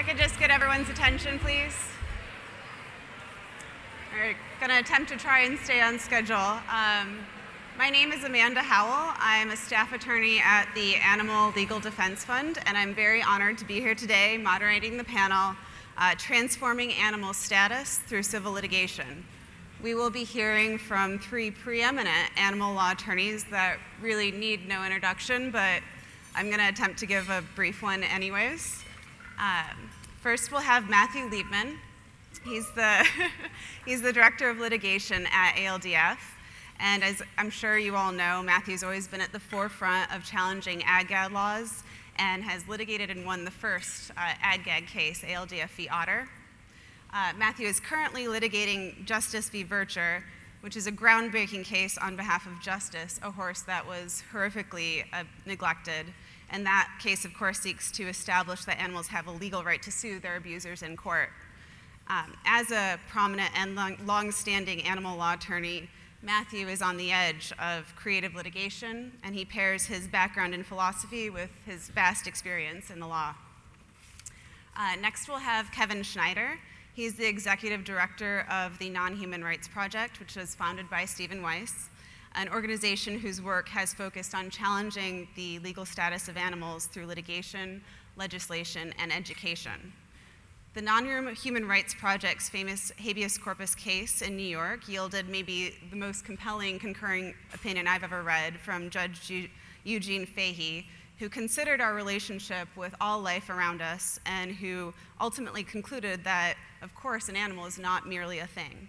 I could just get everyone's attention, please. We're going to attempt to try and stay on schedule. Um, my name is Amanda Howell. I'm a staff attorney at the Animal Legal Defense Fund, and I'm very honored to be here today moderating the panel, uh, Transforming Animal Status Through Civil Litigation. We will be hearing from three preeminent animal law attorneys that really need no introduction, but I'm going to attempt to give a brief one anyways. Um, first, we'll have Matthew Liebman. He's the, he's the director of litigation at ALDF. And as I'm sure you all know, Matthew's always been at the forefront of challenging ag-gag laws and has litigated and won the first uh, case, ALDF v. Otter. Uh, Matthew is currently litigating Justice v. Vercher, which is a groundbreaking case on behalf of Justice, a horse that was horrifically uh, neglected. And that case, of course, seeks to establish that animals have a legal right to sue their abusers in court. Um, as a prominent and long, standing animal law attorney, Matthew is on the edge of creative litigation, and he pairs his background in philosophy with his vast experience in the law. Uh, next, we'll have Kevin Schneider. He's the executive director of the Non Human Rights Project, which was founded by Steven Wise, an organization whose work has focused on challenging the legal status of animals through litigation, legislation, and education. The Non Human Rights Project's famous habeas corpus case in New York yielded maybe the most compelling concurring opinion I've ever read from Judge Eugene Fahey, who considered our relationship with all life around us and who ultimately concluded that, of course, an animal is not merely a thing.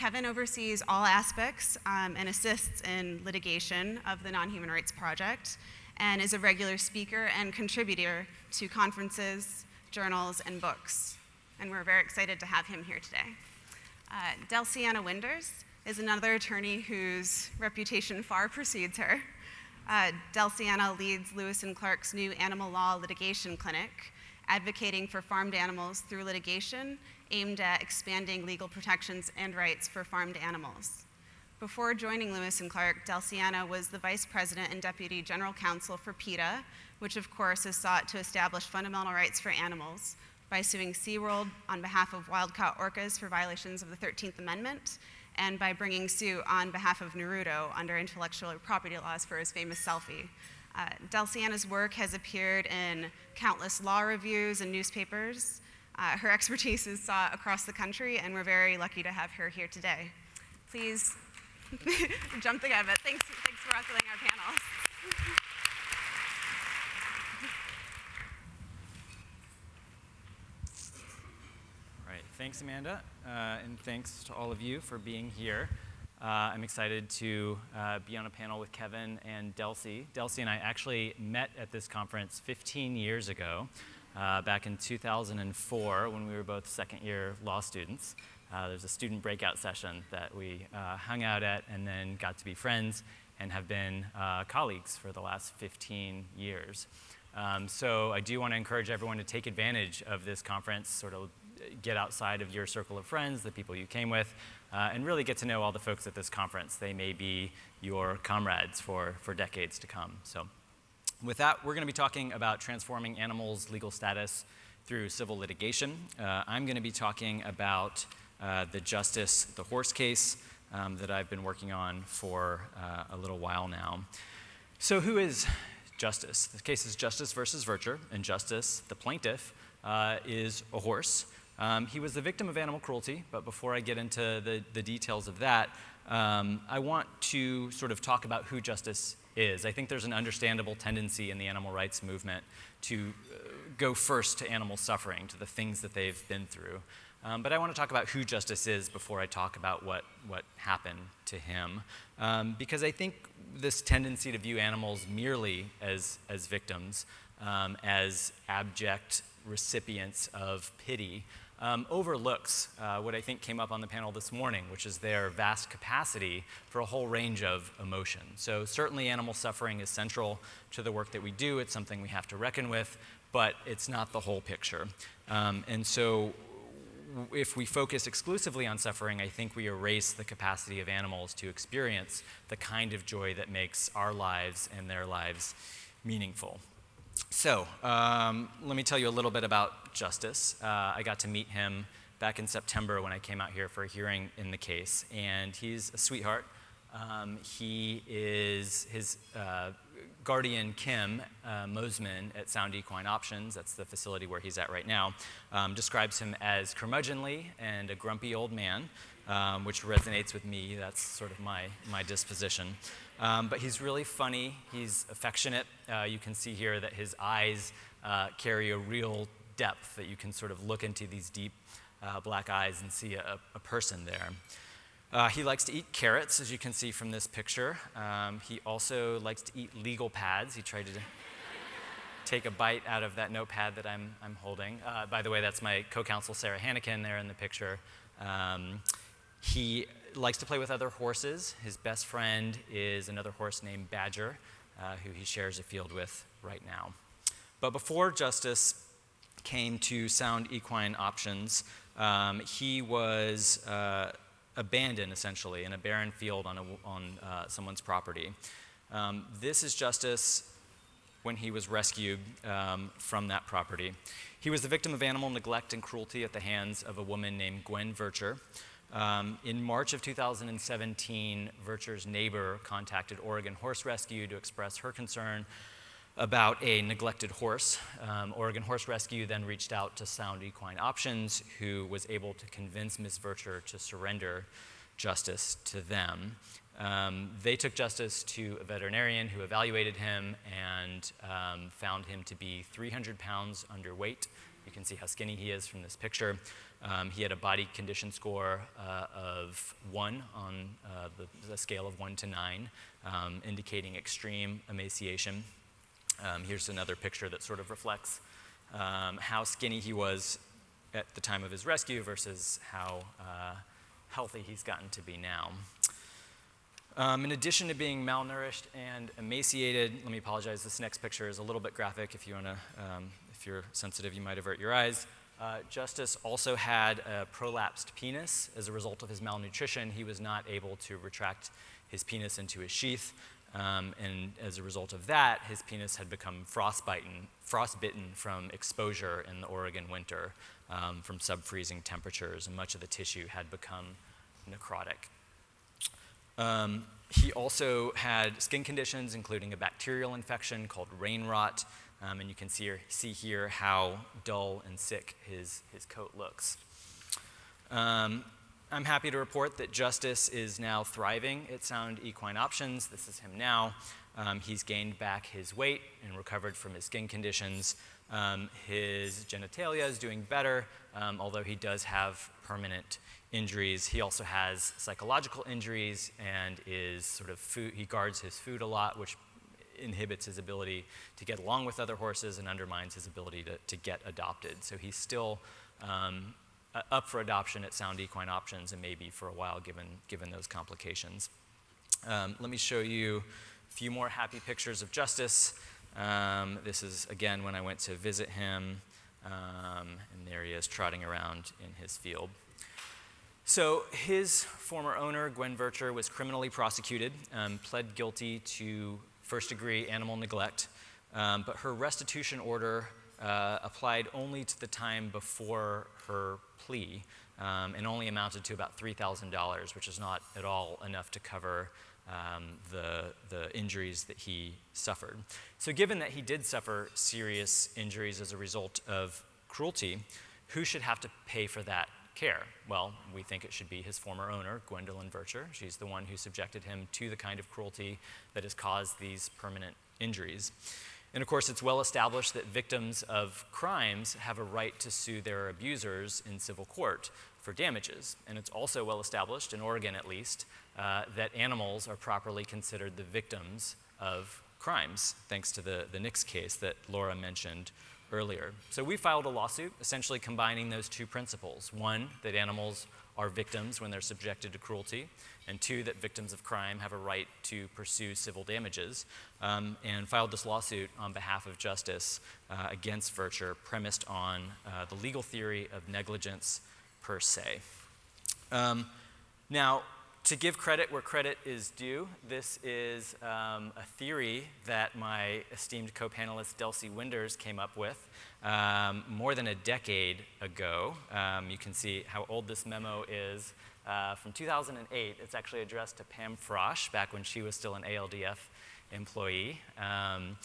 Kevin oversees all aspects um, and assists in litigation of the Non Human Rights Project and is a regular speaker and contributor to conferences, journals, and books. And we're very excited to have him here today. Uh, Delcianna Winders is another attorney whose reputation far precedes her. Uh, Delcianna leads Lewis and Clark's new animal law litigation clinic, advocating for farmed animals through litigation aimed at expanding legal protections and rights for farmed animals. Before joining Lewis and Clark, Delcianna was the vice president and deputy general counsel for PETA, which of course has sought to establish fundamental rights for animals by suing SeaWorld on behalf of wild-caught orcas for violations of the 13th Amendment and by bringing suit on behalf of Naruto under intellectual property laws for his famous selfie. Uh, Delcianna's work has appeared in countless law reviews and newspapers. Uh, her expertise is sought across the country, and we're very lucky to have her here today. Please jump the gun, but thanks, thanks for welcoming our panel. All right, Thanks, Amanda, uh, and thanks to all of you for being here. Uh, I'm excited to uh, be on a panel with Kevin and Delcy. Delcy and I actually met at this conference 15 years ago, uh, back in 2004, when we were both second year law students. Uh, there's a student breakout session that we uh, hung out at and then got to be friends and have been colleagues for the last 15 years. Um, so I do want to encourage everyone to take advantage of this conference, sort of get outside of your circle of friends, the people you came with, uh, and really get to know all the folks at this conference. They may be your comrades for, for decades to come. So with that, we're going to be talking about transforming animals' legal status through civil litigation. Uh, I'm going to be talking about uh, the Justice the Horse case um, that I've been working on for uh, a little while now. So who is Justice? The case is Justice versus Vercher, and Justice, the plaintiff, uh, is a horse. Um, he was the victim of animal cruelty, but before I get into the, the details of that, um, I want to sort of talk about who justice is. I think there's an understandable tendency in the animal rights movement to uh, go first to animal suffering, to the things that they've been through. Um, but I want to talk about who justice is before I talk about what, what happened to him. Um, because I think this tendency to view animals merely as, as victims, um, as abject recipients of pity, um, overlooks uh, what I think came up on the panel this morning, which is their vast capacity for a whole range of emotion. So certainly animal suffering is central to the work that we do. It's something we have to reckon with, but it's not the whole picture. Um, and so if we focus exclusively on suffering, I think we erase the capacity of animals to experience the kind of joy that makes our lives and their lives meaningful. So, um, let me tell you a little bit about Justice. Uh, I got to meet him back in September when I came out here for a hearing in the case, and he's a sweetheart. Um, he is his uh, guardian Kim uh, Mosman at Sound Equine Options, that's the facility where he's at right now, um, describes him as curmudgeonly and a grumpy old man, um, which resonates with me. That's sort of my, my disposition. Um, but he's really funny, he's affectionate. Uh, you can see here that his eyes uh, carry a real depth that you can sort of look into these deep uh, black eyes and see a, a person there. Uh, he likes to eat carrots, as you can see from this picture. Um, he also likes to eat legal pads. He tried to take a bite out of that notepad that I'm, I'm holding. Uh, by the way, that's my co-counsel Sarah Hanneken there in the picture. Um, he likes to play with other horses. His best friend is another horse named Badger, uh, who he shares a field with right now. But before Justice came to Sound Equine Options, um, he was uh, abandoned essentially in a barren field on, a, on uh, someone's property. Um, this is Justice when he was rescued um, from that property. He was the victim of animal neglect and cruelty at the hands of a woman named Gwen Vercher. Um, in March of 2017, Vercher's neighbor contacted Oregon Horse Rescue to express her concern about a neglected horse. Um, Oregon Horse Rescue then reached out to Sound Equine Options, who was able to convince Ms. Vercher to surrender Justice to them. Um, they took Justice to a veterinarian who evaluated him and um, found him to be 300 pounds underweight. You can see how skinny he is from this picture. Um, he had a body condition score uh, of one on uh, the, the, scale of one to nine, um, indicating extreme emaciation. Um, here's another picture that sort of reflects um, how skinny he was at the time of his rescue versus how uh, healthy he's gotten to be now. Um, in addition to being malnourished and emaciated, let me apologize, this next picture is a little bit graphic. If you want to, um, if you're sensitive, you might avert your eyes. Uh, Justice also had a prolapsed penis. As a result of his malnutrition, he was not able to retract his penis into his sheath. Um, and as a result of that, his penis had become frostbitten, frostbitten from exposure in the Oregon winter um, from sub-freezing temperatures, and much of the tissue had become necrotic. Um, he also had skin conditions, including a bacterial infection called rain rot, um, and you can see, see, here how dull and sick his, his coat looks. Um, I'm happy to report that Justice is now thriving at Sound Equine Options. This is him now. Um, he's gained back his weight and recovered from his skin conditions. Um, his genitalia is doing better, um, although he does have permanent injuries. He also has psychological injuries and is sort of food, he guards his food a lot, which inhibits his ability to get along with other horses and undermines his ability to, to get adopted. So he's still um, up for adoption at Sound Equine Options and maybe for a while given, given those complications. Um, let me show you a few more happy pictures of Justice. Um, this is, again, when I went to visit him, um, and there he is trotting around in his field. So his former owner, Gwen Vercher, was criminally prosecuted, um, pled guilty to first-degree animal neglect, um, but her restitution order uh, applied only to the time before her plea um, and only amounted to about $3,000, which is not at all enough to cover um, the, the injuries that he suffered. So, given that he did suffer serious injuries as a result of cruelty, who should have to pay for that care? Well, we think it should be his former owner, Gwendolyn Vercher. She's the one who subjected him to the kind of cruelty that has caused these permanent injuries. And of course, it's well established that victims of crimes have a right to sue their abusers in civil court for damages. And it's also well established, in Oregon at least, uh, that animals are properly considered the victims of crimes, thanks to the, the Nix case that Laura mentioned earlier. So we filed a lawsuit essentially combining those two principles. One, that animals are victims when they're subjected to cruelty, and two, that victims of crime have a right to pursue civil damages, um, and filed this lawsuit on behalf of justice uh, against Vercher, premised on uh, the legal theory of negligence per se. Um, now, to give credit where credit is due, this is um, a theory that my esteemed co-panelist Delcy Winders came up with um, more than a decade ago. Um, you can see how old this memo is. Uh, from 2008, it's actually addressed to Pam Frasch back when she was still an ALDF employee. Um,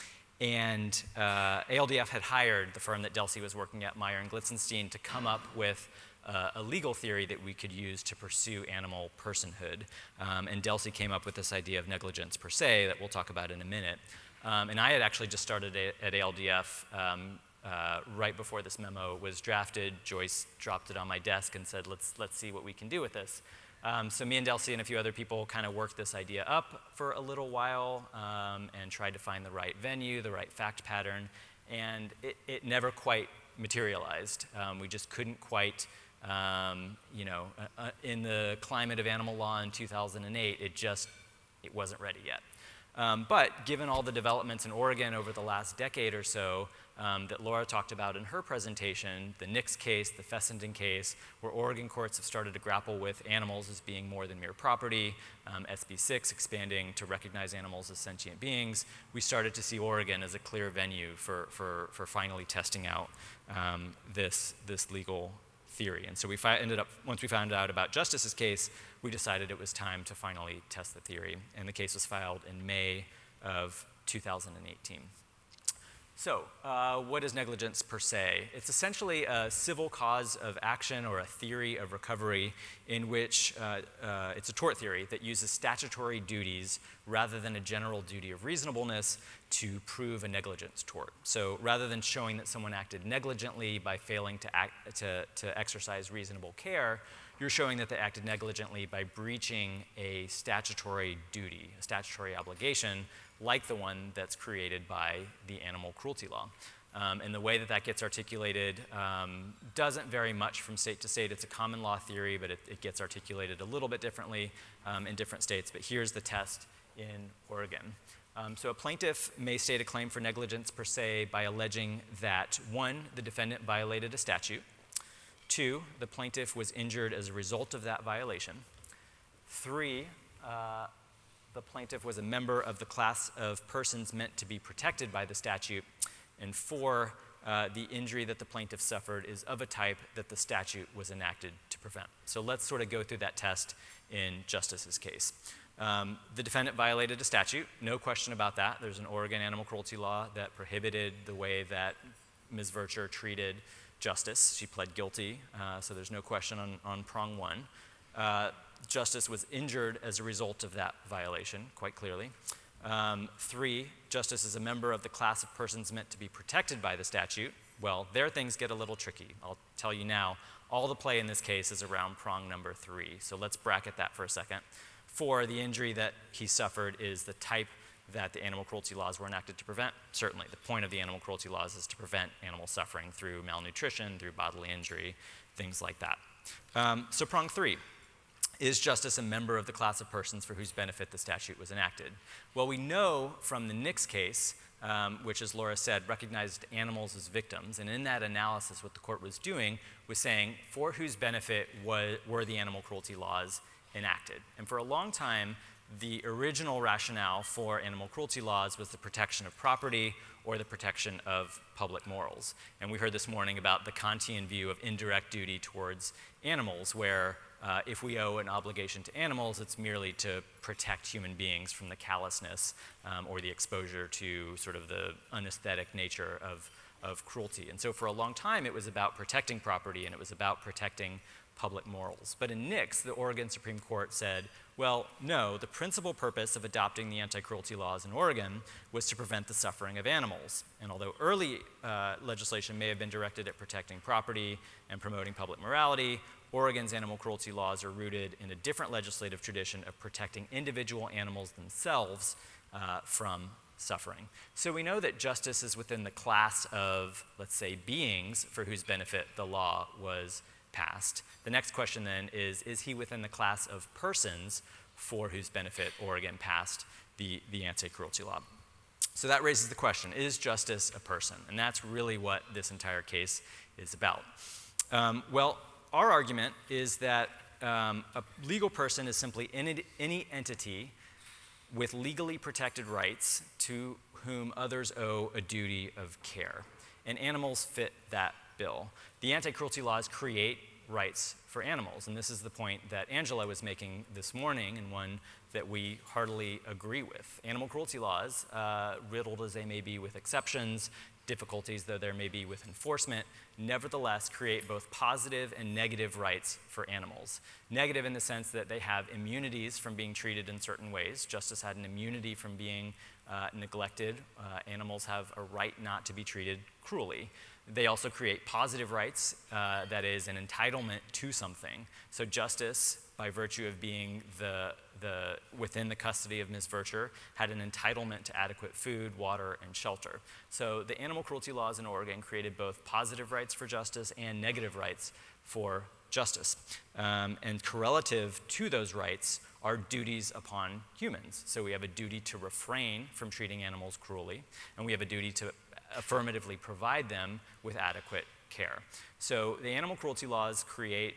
and uh, ALDF had hired the firm that Delcy was working at, Meyer and Glitzenstein, to come up with uh, a legal theory that we could use to pursue animal personhood. Um, and Delcy came up with this idea of negligence per se that we'll talk about in a minute. Um, and I had actually just started at ALDF um, uh, right before this memo was drafted. Joyce dropped it on my desk and said, let's, let's see what we can do with this. Um, so me and Delcy and a few other people kind of worked this idea up for a little while um, and tried to find the right venue, the right fact pattern, and it, it never quite materialized. Um, we just couldn't quite um, you know, uh, uh, in the climate of animal law in 2008, it just it wasn't ready yet. Um, but given all the developments in Oregon over the last decade or so um, that Laura talked about in her presentation, the Nix case, the Fessenden case, where Oregon courts have started to grapple with animals as being more than mere property, um, SB 6 expanding to recognize animals as sentient beings, we started to see Oregon as a clear venue for, for, for finally testing out um, this, this legal theory. And so we ended up, once we found out about Justice's case, we decided it was time to finally test the theory. And the case was filed in May of 2018. So, uh, what is negligence per se? It's essentially a civil cause of action or a theory of recovery in which uh, uh, it's a tort theory that uses statutory duties rather than a general duty of reasonableness to prove a negligence tort. So, rather than showing that someone acted negligently by failing to, act, to, to exercise reasonable care, you're showing that they acted negligently by breaching a statutory duty, a statutory obligation like the one that's created by the animal cruelty law. Um, and the way that that gets articulated um, doesn't vary much from state to state. It's a common law theory, but it, it gets articulated a little bit differently um, in different states. But here's the test in Oregon. Um, so a plaintiff may state a claim for negligence per se by alleging that one, the defendant violated a statute, two, the plaintiff was injured as a result of that violation, three, uh, the plaintiff was a member of the class of persons meant to be protected by the statute. And four, uh, the injury that the plaintiff suffered is of a type that the statute was enacted to prevent. So let's sort of go through that test in Justice's case. Um, the defendant violated a statute, no question about that. There's an Oregon animal cruelty law that prohibited the way that Ms. Vercher treated Justice. She pled guilty, uh, so there's no question on, on prong one. Uh, Justice was injured as a result of that violation, quite clearly. Um, three, Justice is a member of the class of persons meant to be protected by the statute. Well, there things get a little tricky. I'll tell you now, all the play in this case is around prong number three. So let's bracket that for a second. Four, the injury that he suffered is the type that the animal cruelty laws were enacted to prevent. Certainly, the point of the animal cruelty laws is to prevent animal suffering through malnutrition, through bodily injury, things like that. Um, so prong three, is justice a member of the class of persons for whose benefit the statute was enacted? Well, we know from the Nix case, um, which, as Laura said, recognized animals as victims. And in that analysis, what the court was doing was saying for whose benefit were the animal cruelty laws enacted. And for a long time, the original rationale for animal cruelty laws was the protection of property or the protection of public morals. And we heard this morning about the Kantian view of indirect duty towards animals, where uh, if we owe an obligation to animals, it's merely to protect human beings from the callousness um, or the exposure to sort of the unesthetic nature of, of cruelty. And so for a long time, it was about protecting property and it was about protecting public morals. But in Nix, the Oregon Supreme Court said, well, no, the principal purpose of adopting the anti cruelty laws in Oregon was to prevent the suffering of animals. And although early uh, legislation may have been directed at protecting property and promoting public morality, Oregon's animal cruelty laws are rooted in a different legislative tradition of protecting individual animals themselves uh, from suffering. So we know that justice is within the class of, let's say, beings for whose benefit the law was passed. The next question then is Is he within the class of persons for whose benefit Oregon passed the, the anti cruelty law? So that raises the question Is justice a person? And that's really what this entire case is about. Um, well, our argument is that um, a legal person is simply any, any entity with legally protected rights to whom others owe a duty of care. And animals fit that bill. The anti cruelty laws create rights for animals. And this is the point that Angela was making this morning, and one that we heartily agree with. Animal cruelty laws, uh, riddled as they may be with exceptions, difficulties though there may be with enforcement, nevertheless create both positive and negative rights for animals. Negative in the sense that they have immunities from being treated in certain ways. Justice had an immunity from being uh, neglected. Uh, animals have a right not to be treated cruelly. They also create positive rights, uh, that is, an entitlement to something. So, justice, by virtue of being the, the, within the custody of Ms. Vercher, had an entitlement to adequate food, water, and shelter. So, the animal cruelty laws in Oregon created both positive rights for justice and negative rights for justice. Um, and correlative to those rights are duties upon humans. So we have a duty to refrain from treating animals cruelly, and we have a duty to affirmatively provide them with adequate care. So the animal cruelty laws create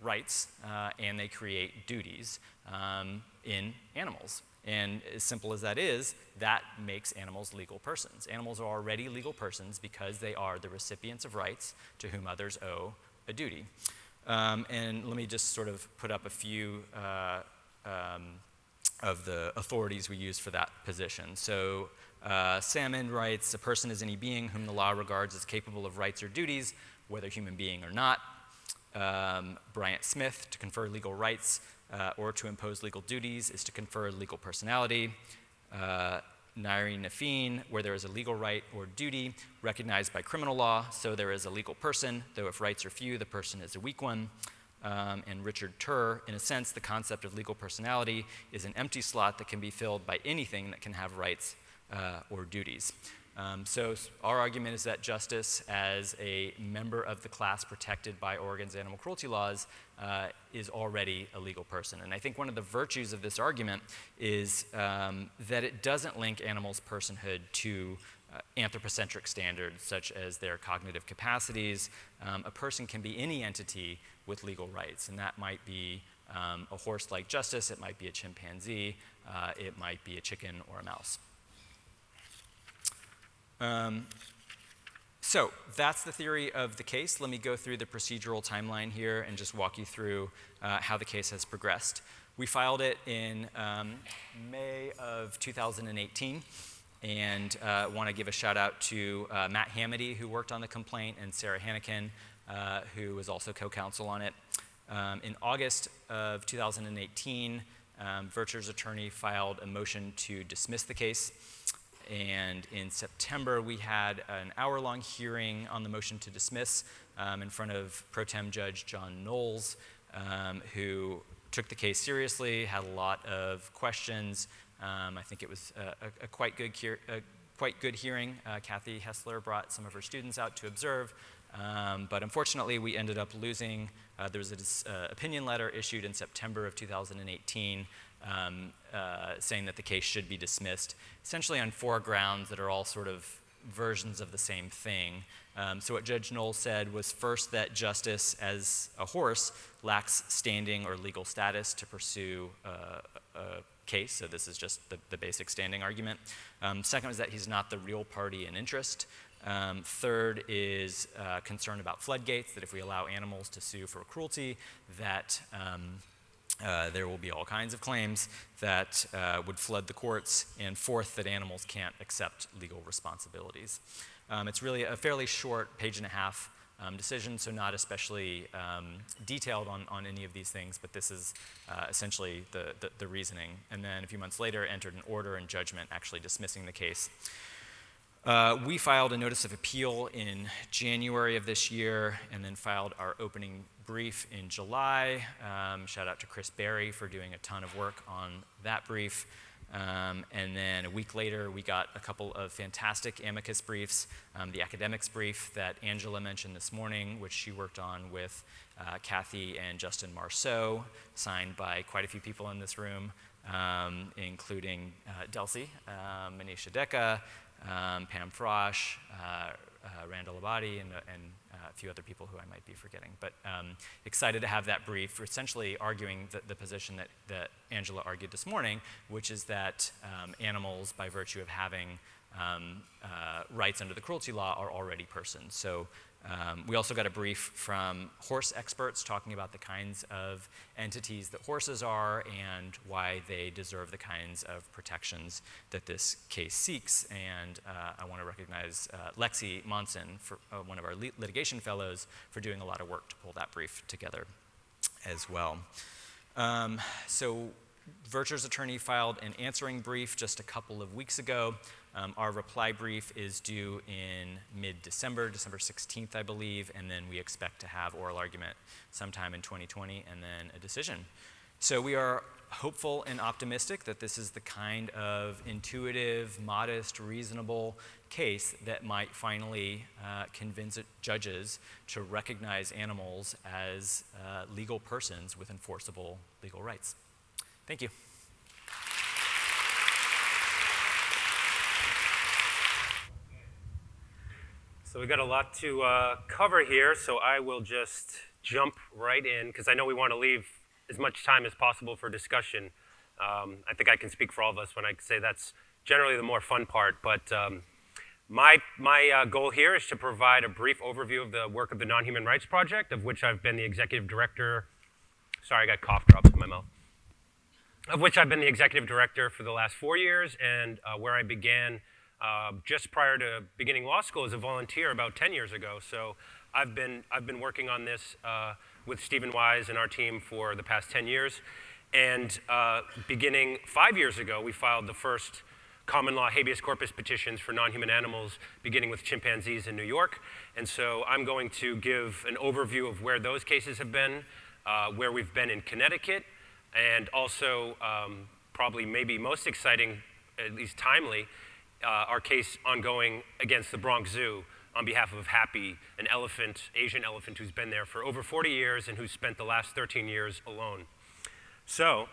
rights uh, and they create duties um, in animals. And as simple as that is, that makes animals legal persons. Animals are already legal persons because they are the recipients of rights to whom others owe a duty. Um, and let me just sort of put up a few uh, um, of the authorities we use for that position. So uh, Salmond writes, a person is any being whom the law regards as capable of rights or duties, whether human being or not. Um, Bryant Smith, to confer legal rights uh, or to impose legal duties is to confer legal personality. Uh, Ngaire Naffine, where there is a legal right or duty recognized by criminal law, so there is a legal person, though if rights are few, the person is a weak one. Um, and Richard Tur, in a sense, the concept of legal personality is an empty slot that can be filled by anything that can have rights uh, or duties. Um, so our argument is that justice, as a member of the class protected by Oregon's animal cruelty laws, uh, is already a legal person. And I think one of the virtues of this argument is um, that it doesn't link animals' personhood to uh, anthropocentric standards such as their cognitive capacities. Um, a person can be any entity with legal rights, and that might be um, a horse like justice, it might be a chimpanzee, uh, it might be a chicken or a mouse. Um, so that's the theory of the case. Let me go through the procedural timeline here and just walk you through uh, how the case has progressed. We filed it in um, May of 2018 and uh, want to give a shout out to uh, Matt Hamady, who worked on the complaint, and Sarah Hanneken, uh, who was also co-counsel on it. Um, in August of 2018, um, Vercher's attorney filed a motion to dismiss the case. And in September, we had an hour long hearing on the motion to dismiss um, in front of Pro Tem Judge John Knowles, um, who took the case seriously, had a lot of questions. Um, I think it was a, a, a quite, good a quite good hearing. Uh, Kathy Hessler brought some of her students out to observe. Um, but unfortunately, we ended up losing. Uh, there was an uh, opinion letter issued in September of 2018 um, uh, saying that the case should be dismissed, essentially on four grounds that are all sort of versions of the same thing. Um, so what Judge Knowles said was first that justice as a horse lacks standing or legal status to pursue uh, a case, so this is just the, the basic standing argument. Um, second was that he's not the real party in interest. Um, third is uh, concern about floodgates, that if we allow animals to sue for cruelty, that um, uh, there will be all kinds of claims that uh, would flood the courts. And fourth, that animals can't accept legal responsibilities. Um, it's really a fairly short page and a half um, decision, so not especially um, detailed on, on any of these things, but this is uh, essentially the, the, the, reasoning. And then a few months later, entered an order and judgment actually dismissing the case. Uh, we filed a notice of appeal in January of this year and then filed our opening brief in July. Um, shout out to Chris Berry for doing a ton of work on that brief. Um, and then a week later, we got a couple of fantastic amicus briefs. Um, the academics brief that Angela mentioned this morning, which she worked on with uh, Kathy and Justin Marceau, signed by quite a few people in this room, um, including uh, Delcy, uh, Manisha Deka, um, Pam Frasch, uh, uh, Randall Abate and, and uh, a few other people who I might be forgetting. But um, excited to have that brief, for essentially arguing the, the, position that, that Angela argued this morning, which is that um, animals, by virtue of having um, uh, rights under the cruelty law, are already persons. So um, we also got a brief from horse experts talking about the kinds of entities that horses are and why they deserve the kinds of protections that this case seeks. And uh, I want to recognize uh, Lexi Monson, for, uh, one of our litigation fellows, for doing a lot of work to pull that brief together as well. Um, so Vercher's attorney filed an answering brief just a couple of weeks ago. Um, our reply brief is due in mid-December, December 16th, I believe, and then we expect to have oral argument sometime in 2020 and then a decision. So we are hopeful and optimistic that this is the kind of intuitive, modest, reasonable case that might finally uh, convince judges to recognize animals as uh, legal persons with enforceable legal rights. Thank you. So we got a lot to uh, cover here, so I will just jump right in because I know we want to leave as much time as possible for discussion. Um, I think I can speak for all of us when I say that's generally the more fun part. But um, my, my uh, goal here is to provide a brief overview of the work of the Non-Human Rights Project, of which I've been the executive director. Sorry, I got cough drops in my mouth. Of which I've been the executive director for the last four years, and uh, where I began uh, just prior to beginning law school as a volunteer about 10 years ago. So I've been, I've been working on this uh, with Steven Wise and our team for the past 10 years. And uh, beginning five years ago, we filed the first common law habeas corpus petitions for non-human animals, beginning with chimpanzees in New York. And so I'm going to give an overview of where those cases have been, uh, where we've been in Connecticut, and also um, probably maybe most exciting, at least timely, uh, our case ongoing against the Bronx Zoo on behalf of Happy, an elephant, Asian elephant who's been there for over 40 years and who's spent the last 13 years alone. So,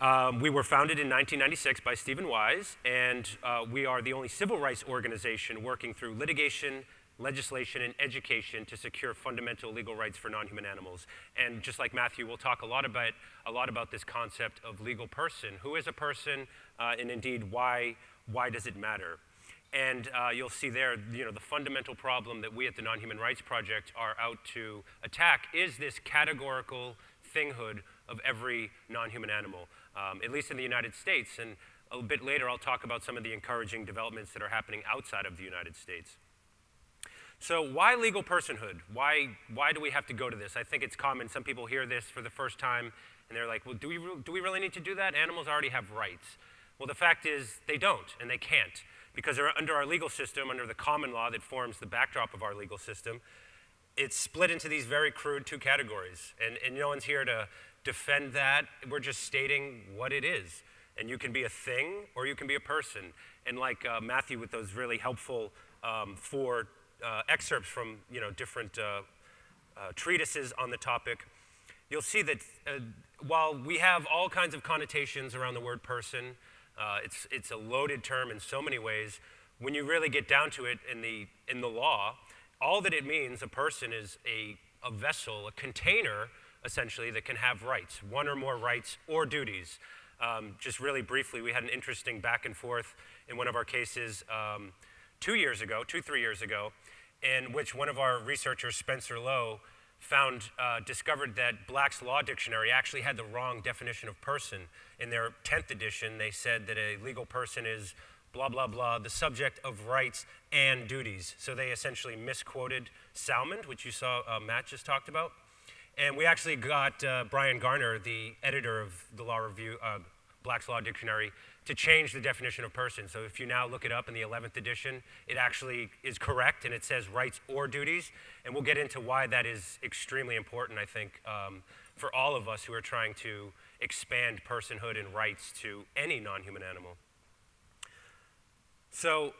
um, we were founded in 1996 by Steven Wise, and uh, we are the only civil rights organization working through litigation, legislation, and education to secure fundamental legal rights for non-human animals. And just like Matthew, we'll talk a lot about, a lot about this concept of legal person. Who is a person, uh, and indeed why why does it matter? And uh, you'll see there, you know, the fundamental problem that we at the Non-Human Rights Project are out to attack is this categorical thinghood of every non-human animal, um, at least in the United States. And a bit later, I'll talk about some of the encouraging developments that are happening outside of the United States. So why legal personhood? Why, why do we have to go to this? I think it's common. Some people hear this for the first time, and they're like, well, do we, do we really need to do that? Animals already have rights. Well, the fact is they don't and they can't because under our legal system, under the common law that forms the backdrop of our legal system, it's split into these very crude two categories. And, and no one's here to defend that. We're just stating what it is. And you can be a thing or you can be a person. And like uh, Matthew with those really helpful um, four uh, excerpts from you know, different uh, uh treatises on the topic, you'll see that uh, while we have all kinds of connotations around the word person, it's, it's a loaded term in so many ways. When you really get down to it in the, in the law, all that it means, a person is a, a vessel, a container, essentially, that can have rights, one or more rights or duties. Um, just really briefly, we had an interesting back and forth in one of our cases um, two years ago, two, three years ago, in which one of our researchers, Spencer Lo, found, uh, discovered that Black's Law Dictionary actually had the wrong definition of person. In their 10th edition, they said that a legal person is blah, blah, blah, the subject of rights and duties. So they essentially misquoted Salmond, which you saw uh, Matt just talked about. And we actually got uh, Bryan Garner, the editor of the Law Review, uh, Black's Law Dictionary, to change the definition of person. So if you now look it up in the 11th edition, it actually is correct and it says rights or duties. And we'll get into why that is extremely important, I think, um, for all of us who are trying to expand personhood and rights to any non human animal. So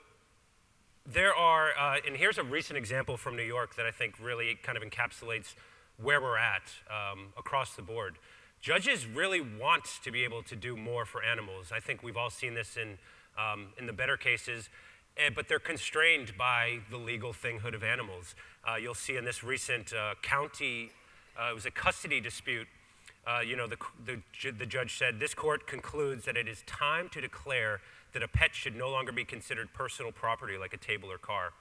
there are, uh, and here's a recent example from New York that I think really kind of encapsulates where we're at um, across the board. Judges really want to be able to do more for animals. I think we've all seen this in, um, in the better cases. eh, but they're constrained by the legal thinghood of animals. Uh, you'll see in this recent uh, county, uh, it was a custody dispute. Uh, you know, the, the, the judge said, this court concludes that it is time to declare that a pet should no longer be considered personal property like a table or car.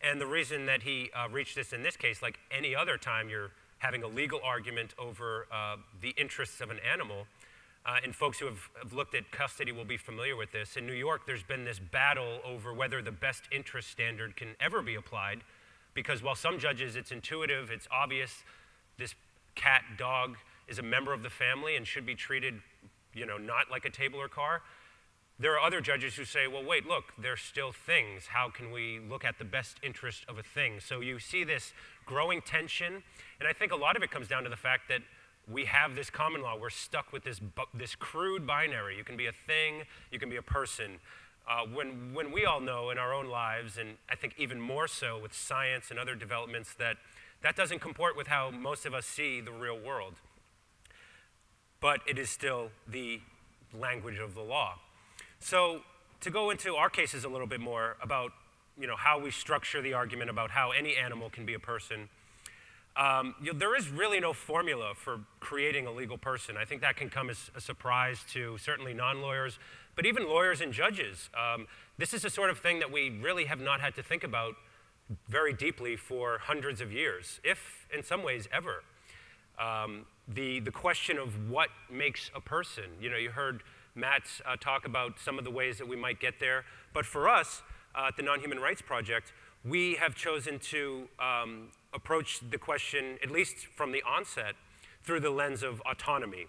And the reason that he uh, reached this in this case, like any other time you're having a legal argument over uh, the interests of an animal, uh, and folks who have, have, looked at custody will be familiar with this. In New York, there's been this battle over whether the best interest standard can ever be applied, because while some judges, it's intuitive, it's obvious, this cat, dog is a member of the family and should be treated, you know, not like a table or car. There are other judges who say, well, wait, look, they're still things. How can we look at the best interest of a thing? So you see this growing tension, and I think a lot of it comes down to the fact that we have this common law. We're stuck with this, this crude binary. You can be a thing, you can be a person. Uh, when, when we all know in our own lives, and I think even more so with science and other developments, that that doesn't comport with how most of us see the real world. But it is still the language of the law. So to go into our cases a little bit more about you know, how we structure the argument about how any animal can be a person, um, you know, there is really no formula for creating a legal person. I think that can come as a surprise to certainly non-lawyers, but even lawyers and judges. Um, this is the sort of thing that we really have not had to think about very deeply for hundreds of years, if in some ways ever. Um, the, the question of what makes a person, you know, you heard Matt uh, talk about some of the ways that we might get there, but for us uh, at the Non-Human Rights Project, we have chosen to um, approach the question, at least from the onset, through the lens of autonomy.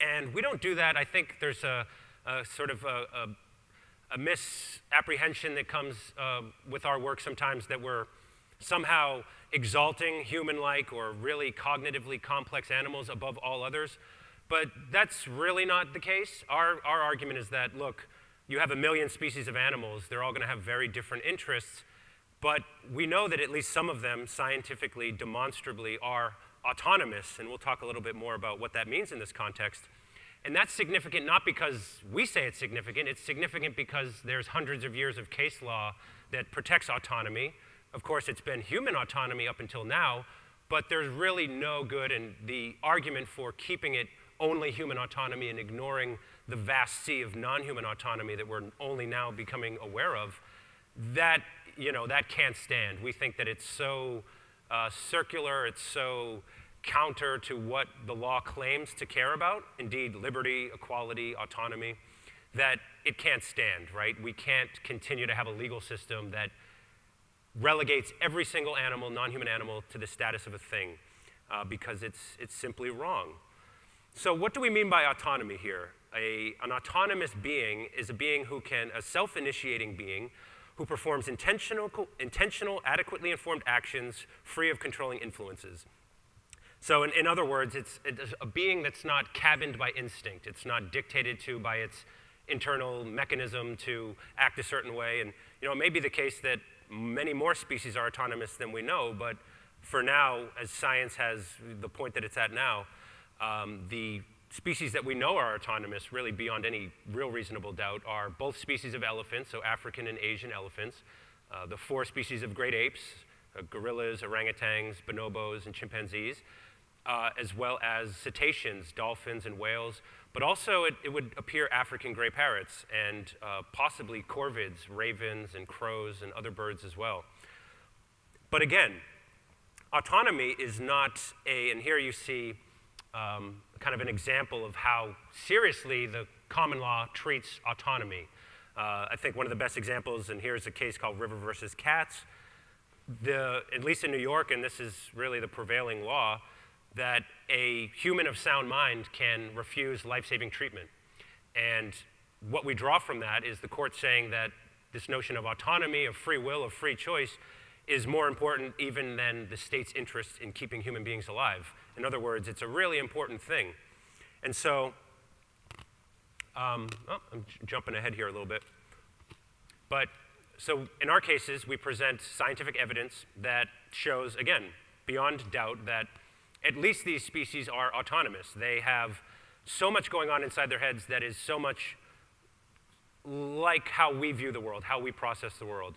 And we don't do that. I think there's a, a sort of a, a, a, misapprehension that comes uh, with our work sometimes that we're somehow exalting human-like or really cognitively complex animals above all others. But that's really not the case. Our, our argument is that, look, you have a million species of animals. They're all going to have very different interests. But we know that at least some of them scientifically, demonstrably, are autonomous, and we'll talk a little bit more about what that means in this context. And that's significant not because we say it's significant, it's significant because there's hundreds of years of case law that protects autonomy. Of course, it's been human autonomy up until now, but there's really no good, and the argument for keeping it only human autonomy and ignoring the vast sea of non-human autonomy that we're only now becoming aware of, that you know, that can't stand. We think that it's so uh, circular, it's so counter to what the law claims to care about, indeed, liberty, equality, autonomy, that it can't stand, right? We can't continue to have a legal system that relegates every single animal, non-human animal, to the status of a thing uh, because it's, it's simply wrong. So what do we mean by autonomy here? A, an autonomous being is a being who can, a self-initiating being, who performs intentional, intentional, adequately informed actions free of controlling influences. So in, in other words, it's, it's, a being that's not cabined by instinct. It's not dictated to by its internal mechanism to act a certain way. And you know, it may be the case that many more species are autonomous than we know, but for now, as science has the point that it's at now, um, the species that we know are autonomous, really beyond any real reasonable doubt, are both species of elephants, so African and Asian elephants, uh, the four species of great apes, uh, gorillas, orangutans, bonobos, and chimpanzees, uh, as well as cetaceans, dolphins, and whales. But also, it, it would appear African gray parrots and uh, possibly corvids, ravens, and crows, and other birds as well. But again, autonomy is not a, and here you see um, kind of an example of how seriously the common law treats autonomy. Uh, I think one of the best examples, and here's a case called River versus Katz, the, at least in New York, and this is really the prevailing law, that a human of sound mind can refuse life-saving treatment. And what we draw from that is the court saying that this notion of autonomy, of free will, of free choice, is more important even than the state's interest in keeping human beings alive. In other words, it's a really important thing. And so, um, oh, I'm jumping ahead here a little bit. But so in our cases, we present scientific evidence that shows, again, beyond doubt, that at least these species are autonomous. They have so much going on inside their heads that is so much like how we view the world, how we process the world.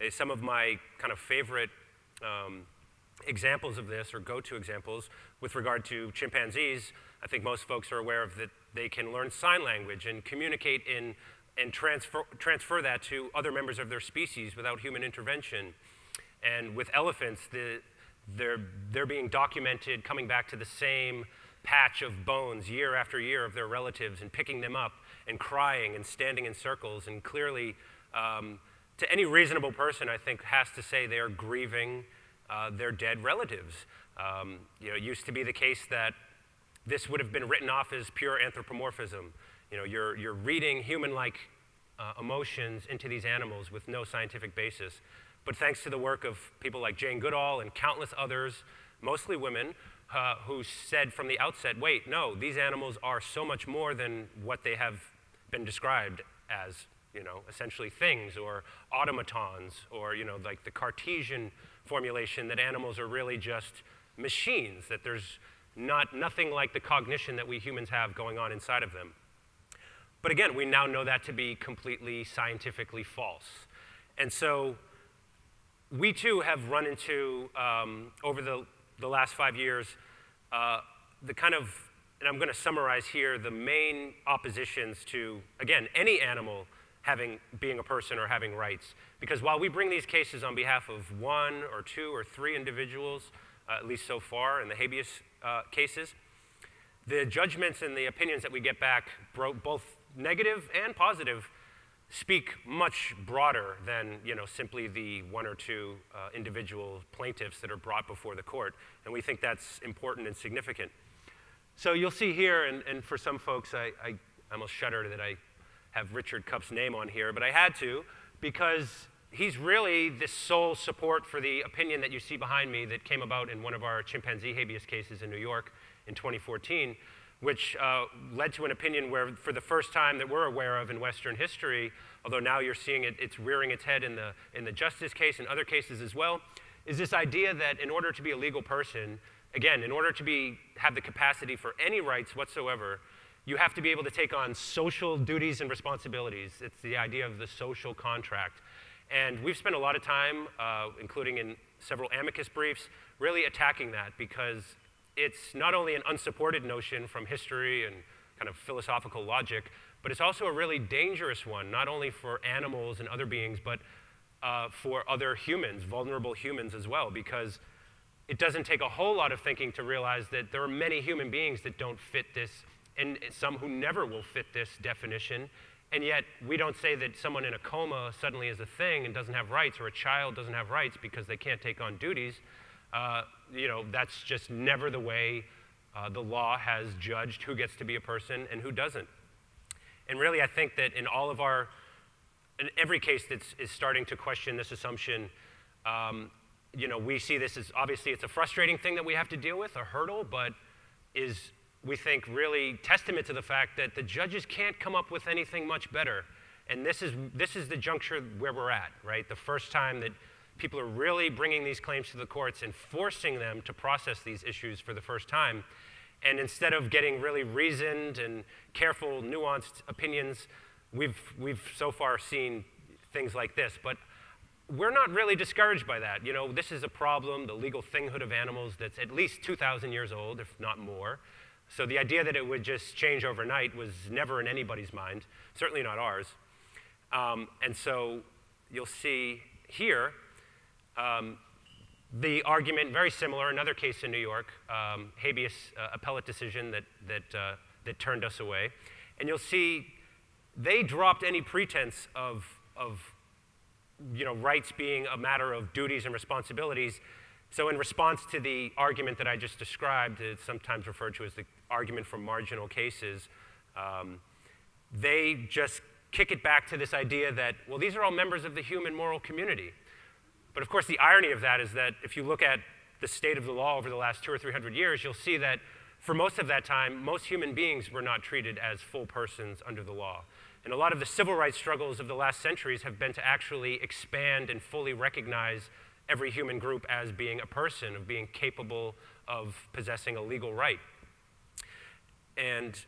Uh, some of my kind of favorite um, examples of this, or go-to examples, with regard to chimpanzees, I think most folks are aware of that they can learn sign language and communicate in, and transfer, transfer that to other members of their species without human intervention. And with elephants, the, they're, they're being documented coming back to the same patch of bones year after year of their relatives and picking them up and crying and standing in circles. And clearly, um, to any reasonable person, I think, has to say they are grieving uh, their dead relatives. Um, you know, it used to be the case that this would have been written off as pure anthropomorphism. You know, you're, you're reading human-like uh, emotions into these animals with no scientific basis. But thanks to the work of people like Jane Goodall and countless others, mostly women, uh, who said from the outset, wait, no, these animals are so much more than what they have been described as, you know, essentially things or automatons or, you know, like the Cartesian formulation that animals are really just machines, that there's not, nothing like the cognition that we humans have going on inside of them. But again, we now know that to be completely scientifically false. And so we too have run into, um, over the, the last five years, uh, the kind of, and I'm going to summarize here, the main oppositions to, again, any animal having, being a person or having rights. Because while we bring these cases on behalf of one or two or three individuals, at least so far in the habeas uh, cases, the judgments and the opinions that we get back, both negative and positive, speak much broader than you know, simply the one or two uh, individual plaintiffs that are brought before the court. And we think that's important and significant. So you'll see here, and, and for some folks, I, I almost shudder that I have Richard Cupp's name on here, but I had to because he's really the sole support for the opinion that you see behind me that came about in one of our chimpanzee habeas cases in New York in 2014, which uh, led to an opinion where, for the first time that we're aware of in Western history, although now you're seeing it, it's rearing its head in the, in the justice case and other cases as well, is this idea that in order to be a legal person, again, in order to be, have the capacity for any rights whatsoever, you have to be able to take on social duties and responsibilities. It's the idea of the social contract. And we've spent a lot of time, uh, including in several amicus briefs, really attacking that because it's not only an unsupported notion from history and kind of philosophical logic, but it's also a really dangerous one, not only for animals and other beings, but uh, for other humans, vulnerable humans as well, because it doesn't take a whole lot of thinking to realize that there are many human beings that don't fit this, and some who never will fit this definition. And yet, we don't say that someone in a coma suddenly is a thing and doesn't have rights, or a child doesn't have rights because they can't take on duties. Uh, you know, that's just never the way uh, the law has judged who gets to be a person and who doesn't. And really, I think that in all of our, in every case that is starting to question this assumption, um, you know, we see this as obviously it's a frustrating thing that we have to deal with, a hurdle, but is we think, really testament to the fact that the judges can't come up with anything much better. And this is, this is the juncture where we're at, right? The first time that people are really bringing these claims to the courts and forcing them to process these issues for the first time. And instead of getting really reasoned and careful, nuanced opinions, we've, we've so far seen things like this. But we're not really discouraged by that. You know, this is a problem, the legal thinghood of animals, that's at least 2,000 years old, if not more. So the idea that it would just change overnight was never in anybody's mind, certainly not ours. Um, and so you'll see here um, the argument, very similar, another case in New York, um, habeas uh, appellate decision that, that, uh, that turned us away. And you'll see they dropped any pretense of, of you know, rights being a matter of duties and responsibilities. So in response to the argument that I just described, it's sometimes referred to as the argument from marginal cases, um, they just kick it back to this idea that, well, these are all members of the human moral community. But of course, the irony of that is that if you look at the state of the law over the last two or three hundred years, you'll see that for most of that time, most human beings were not treated as full persons under the law. And a lot of the civil rights struggles of the last centuries have been to actually expand and fully recognize every human group as being a person, of being capable of possessing a legal right. And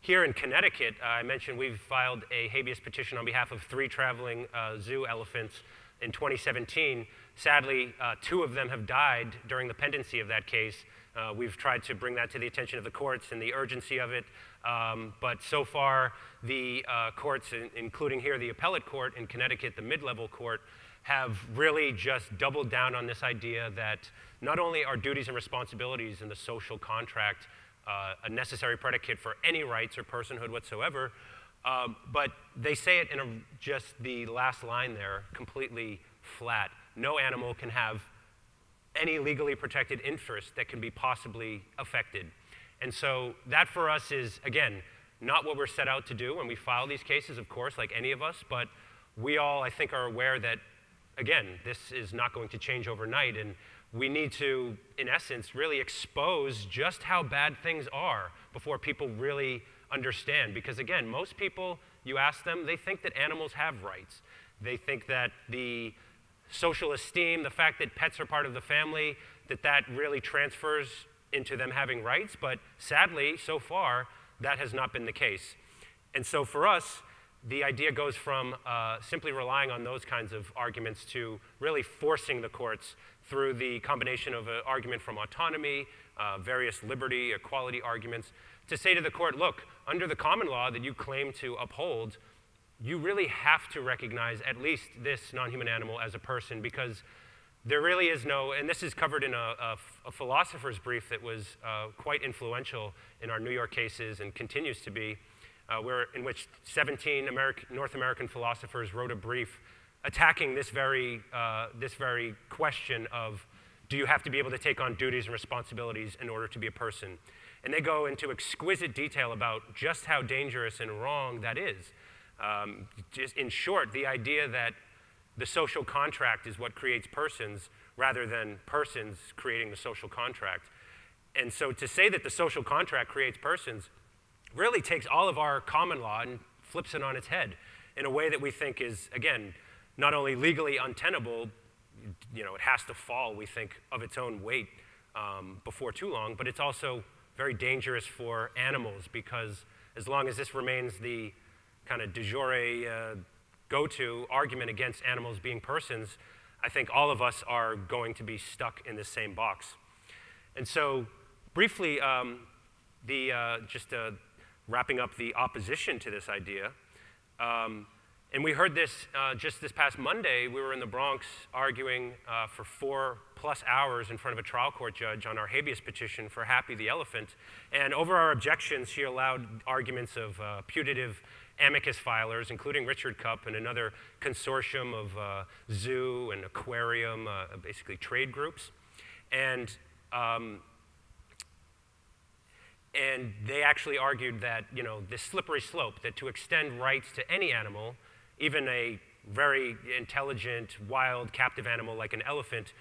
here in Connecticut, uh, I mentioned we've filed a habeas petition on behalf of three traveling uh, zoo elephants in 2017. Sadly, uh, two of them have died during the pendency of that case. Uh, we've tried to bring that to the attention of the courts and the urgency of it. Um, but so far, the uh, courts, including here the appellate court in Connecticut, the mid level court, have really just doubled down on this idea that not only are duties and responsibilities in the social contract uh, a necessary predicate for any rights or personhood whatsoever, um, but they say it in a, just the last line there completely flat. No animal can have any legally protected interest that can be possibly affected. And so that for us is, again, not what we're set out to do when we file these cases, of course, like any of us, but we all, I think, are aware that, again, this is not going to change overnight. And we need to, in essence, really expose just how bad things are before people really understand. Because again, most people, you ask them, they think that animals have rights. They think that the social esteem, the fact that pets are part of the family, that that really transfers into them having rights. But sadly, so far, that has not been the case. And so for us, the idea goes from uh, simply relying on those kinds of arguments to really forcing the courts through the combination of an argument from autonomy, uh, various liberty, equality arguments, to say to the court, look, under the common law that you claim to uphold, you really have to recognize at least this non human animal as a person because there really is no, and this is covered in a, a, a philosopher's brief that was uh, quite influential in our New York cases and continues to be, uh, where, in which 17 American, North American philosophers wrote a brief attacking this very, uh, this very question of do you have to be able to take on duties and responsibilities in order to be a person? And they go into exquisite detail about just how dangerous and wrong that is. Um, just in short, the idea that the social contract is what creates persons rather than persons creating the social contract. And so to say that the social contract creates persons really takes all of our common law and flips it on its head in a way that we think is, again, not only legally untenable, you know, it has to fall, we think, of its own weight um, before too long, but it's also very dangerous for animals because as long as this remains the kind of de jure uh, go-to argument against animals being persons, I think all of us are going to be stuck in the same box. And so, briefly, um, the, uh, just uh, wrapping up the opposition to this idea, um, and we heard this uh, just this past Monday. We were in the Bronx arguing uh, for four plus hours in front of a trial court judge on our habeas petition for Happy the Elephant. And over our objections, she allowed arguments of uh, putative amicus filers, including Richard Cupp and another consortium of uh, zoo and aquarium, uh, basically trade groups. And um, and they actually argued that you know this slippery slope that to extend rights to any animal even a very intelligent, wild, captive animal like an elephant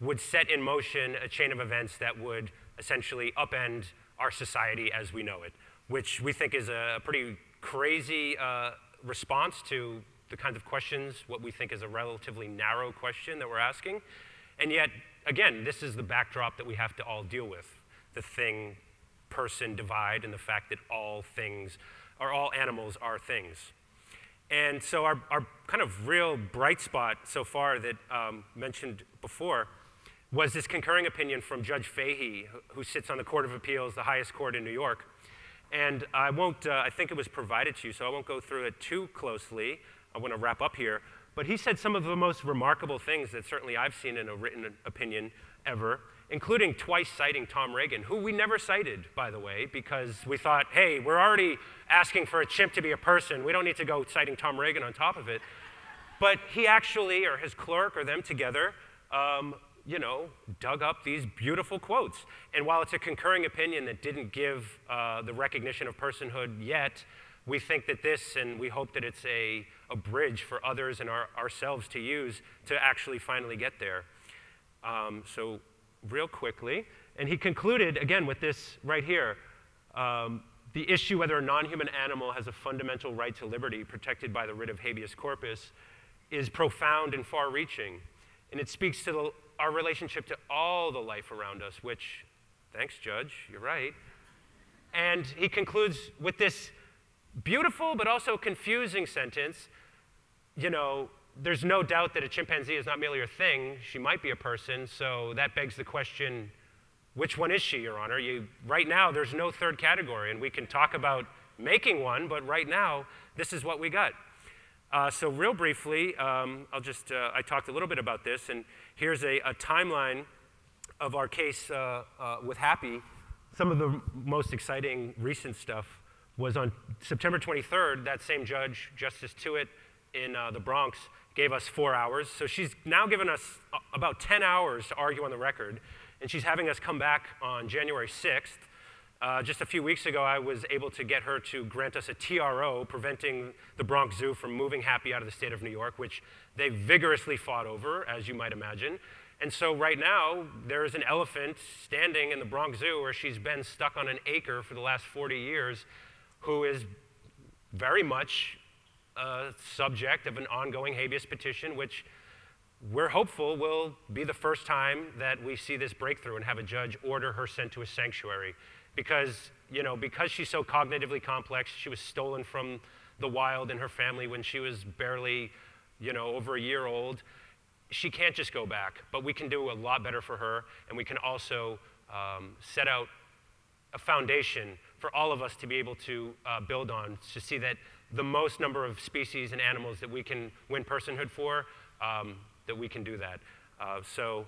would set in motion a chain of events that would essentially upend our society as we know it, which we think is a pretty crazy uh, response to the kinds of questions, what we think is a relatively narrow question that we're asking. And yet, again, this is the backdrop that we have to all deal with the thing person divide and the fact that all things, or all animals are things. And so our, our kind of real bright spot so far that um, mentioned before was this concurring opinion from Judge Fahey, who sits on the Court of Appeals, the highest court in New York. And I won't, uh, I think it was provided to you, so I won't go through it too closely. I want to wrap up here. But he said some of the most remarkable things that certainly I've seen in a written opinion ever including twice citing Tom Regan, who we never cited, by the way, because we thought, hey, we're already asking for a chimp to be a person. We don't need to go citing Tom Regan on top of it. But he actually, or his clerk, or them together, um, you know, dug up these beautiful quotes. And while it's a concurring opinion that didn't give uh, the recognition of personhood yet, we think that this, and we hope that it's a, a bridge for others and our, ourselves to use to actually finally get there. Um, so real quickly. And he concluded, again, with this right here um, the issue whether a non human animal has a fundamental right to liberty protected by the writ of habeas corpus is profound and far reaching. And it speaks to the, our relationship to all the life around us, which, thanks, Judge, you're right, And he concludes with this beautiful but also confusing sentence you know, there's no doubt that a chimpanzee is not merely a thing, she might be a person, so that begs the question which one is she, Your Honor? You, right now, there's no third category, and we can talk about making one, but right now, this is what we got. Uh, so, real briefly, um, I'll just, uh, I talked a little bit about this, and here's a, a timeline of our case uh, uh with Happy. Some of the most exciting recent stuff was on September 23rd, that same judge, Justice Tuitt, in uh, the Bronx gave us four hours. So she's now given us uh, about 10 hours to argue on the record, and she's having us come back on January 6th. Uh, just a few weeks ago, I was able to get her to grant us a TRO, preventing the Bronx Zoo from moving Happy out of the state of New York, which they vigorously fought over, as you might imagine. And so right now, there is an elephant standing in the Bronx Zoo where she's been stuck on an acre for the last 40 years, who is very much a subject of an ongoing habeas petition, which we're hopeful will be the first time that we see this breakthrough and have a judge order her sent to a sanctuary. Because, you know, because she's so cognitively complex, she was stolen from the wild and her family when she was barely, you know, over a year old. She can't just go back, but we can do a lot better for her, and we can also um, set out a foundation for all of us to be able to uh, build on to see that the most number of species and animals that we can win personhood for, um, that we can do that. Uh, so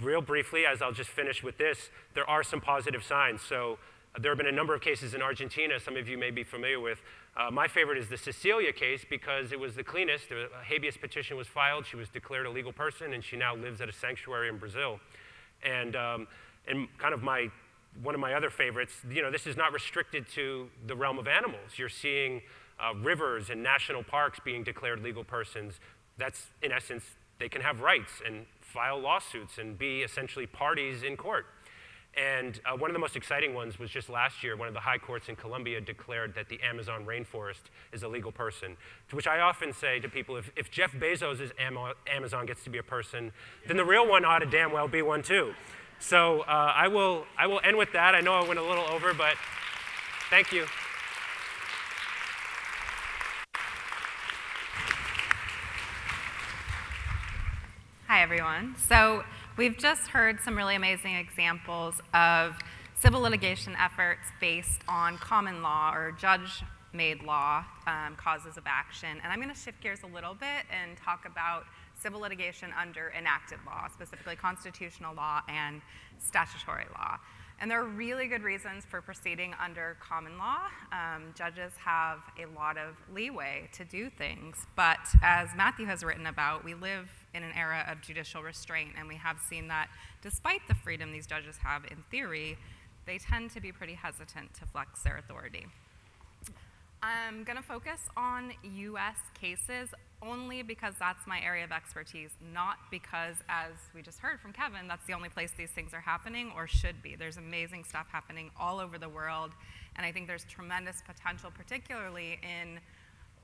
real briefly, as I'll just finish with this, there are some positive signs. So there have been a number of cases in Argentina, some of you may be familiar with. Uh, my favorite is the Cecilia case because it was the cleanest. A habeas petition was filed. She was declared a legal person, and she now lives at a sanctuary in Brazil. And, um, and kind of my, one of my other favorites, you know, this is not restricted to the realm of animals. You're seeing uh, rivers and national parks being declared legal persons, that's in essence, they can have rights and file lawsuits and be essentially parties in court. And uh, one of the most exciting ones was just last year, one of the high courts in Colombia declared that the Amazon rainforest is a legal person. To which I often say to people if, if Jeff Bezos' Amazon gets to be a person, then the real one ought to damn well be one too. So uh, I, will, I will end with that. I know I went a little over, but thank you. Hi, everyone. So we've just heard some really amazing examples of civil litigation efforts based on common law or judge-made law um, causes of action. And I'm going to shift gears a little bit and talk about civil litigation under enacted law, specifically constitutional law and statutory law. And there are really good reasons for proceeding under common law. Um, judges have a lot of leeway to do things, but as Matthew has written about, we live in an era of judicial restraint, and we have seen that despite the freedom these judges have in theory, they tend to be pretty hesitant to flex their authority. I'm going to focus on US cases only because that's my area of expertise, not because, as we just heard from Kevin, that's the only place these things are happening or should be. There's amazing stuff happening all over the world, and I think there's tremendous potential, particularly in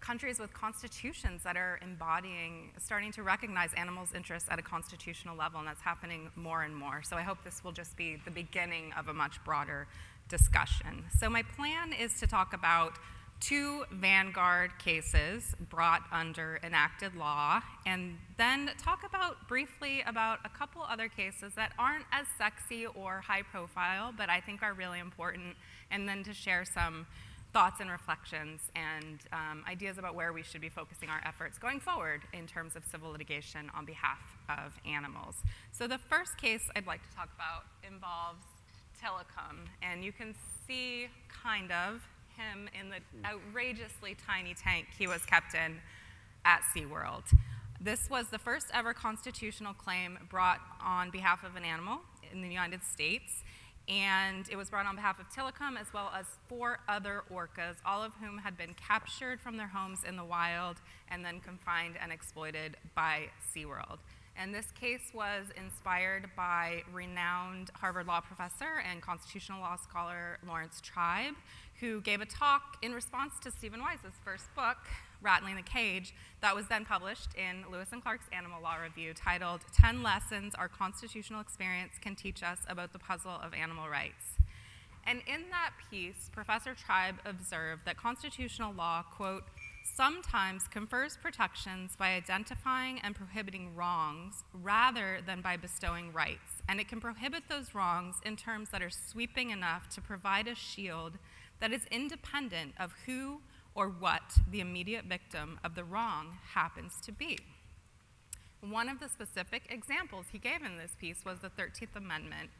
countries with constitutions that are embodying, starting to recognize animals' interests at a constitutional level, and that's happening more and more. So I hope this will just be the beginning of a much broader discussion. So my plan is to talk about two vanguard cases brought under enacted law, and then talk about briefly about a couple other cases that aren't as sexy or high profile, but I think are really important, and then to share some thoughts and reflections and um, ideas about where we should be focusing our efforts going forward in terms of civil litigation on behalf of animals. So the first case I'd like to talk about involves Tilikum, and you can see kind of him in the outrageously tiny tank he was kept in at SeaWorld. This was the first ever constitutional claim brought on behalf of an animal in the United States and it was brought on behalf of Tilikum as well as four other orcas, all of whom had been captured from their homes in the wild and then confined and exploited by SeaWorld. And this case was inspired by renowned Harvard law professor and constitutional law scholar Laurence Tribe, who gave a talk in response to Steven Wise's first book, Rattling the Cage, that was then published in Lewis and Clark's Animal Law Review titled 10 Lessons Our Constitutional Experience Can Teach Us About the Puzzle of Animal Rights. And in that piece, Professor Tribe observed that constitutional law, quote, sometimes confers protections by identifying and prohibiting wrongs rather than by bestowing rights. And it can prohibit those wrongs in terms that are sweeping enough to provide a shield that is independent of who or what the immediate victim of the wrong happens to be. One of the specific examples he gave in this piece was the 13th Amendment,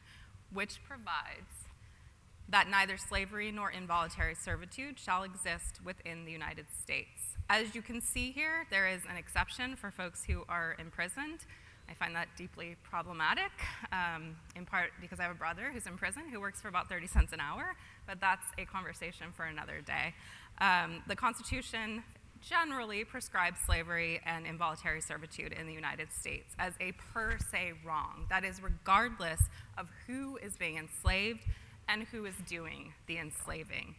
which provides that neither slavery nor involuntary servitude shall exist within the United States. As you can see here, there is an exception for folks who are imprisoned. I find that deeply problematic, um, in part because I have a brother who's in prison who works for about 30 cents an hour, but that's a conversation for another day. Um, the Constitution generally prescribes slavery and involuntary servitude in the United States as a per se wrong. That is, regardless of who is being enslaved and who is doing the enslaving.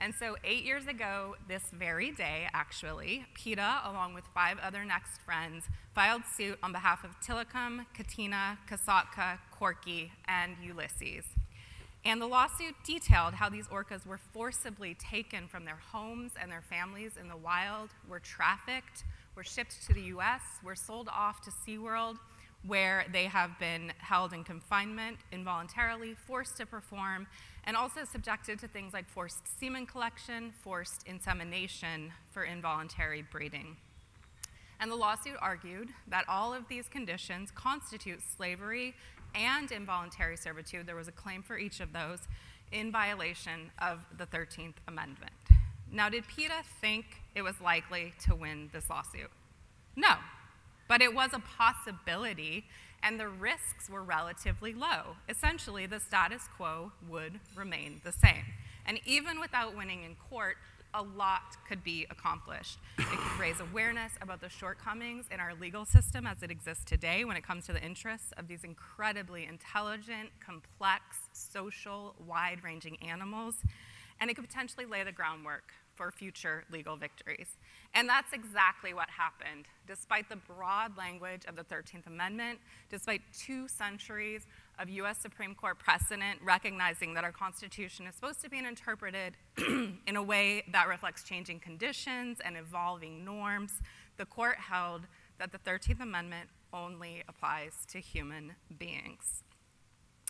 And so, eight years ago, this very day, actually, PETA, along with five other next friends, filed suit on behalf of Tilikum, Katina, Kasatka, Corky, and Ulysses. And the lawsuit detailed how these orcas were forcibly taken from their homes and their families in the wild, were trafficked, were shipped to the US, were sold off to SeaWorld, where they have been held in confinement involuntarily, forced to perform, and also subjected to things like forced semen collection, forced insemination for involuntary breeding. And the lawsuit argued that all of these conditions constitute slavery and involuntary servitude. There was a claim for each of those in violation of the 13th Amendment. Now, did PETA think it was likely to win this lawsuit? No, but it was a possibility, and the risks were relatively low. Essentially, the status quo would remain the same. And even without winning in court, a lot could be accomplished. It could raise awareness about the shortcomings in our legal system as it exists today when it comes to the interests of these incredibly intelligent, complex, social, wide ranging animals. And it could potentially lay the groundwork for future legal victories. And that's exactly what happened. Despite the broad language of the 13th Amendment, despite two centuries of US Supreme Court precedent recognizing that our Constitution is supposed to be interpreted in a way that reflects changing conditions and evolving norms, the court held that the 13th Amendment only applies to human beings.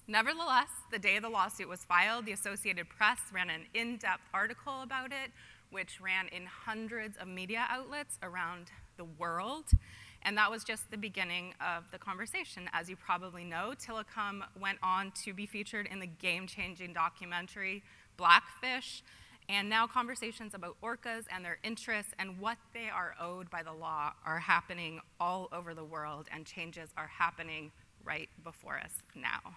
Nevertheless, the day the lawsuit was filed, the Associated Press ran an in depth article about it, which ran in hundreds of media outlets around the world. And that was just the beginning of the conversation. As you probably know, Tilikum went on to be featured in the game changing documentary Blackfish. And now conversations about orcas and their interests and what they are owed by the law are happening all over the world, and changes are happening right before us now.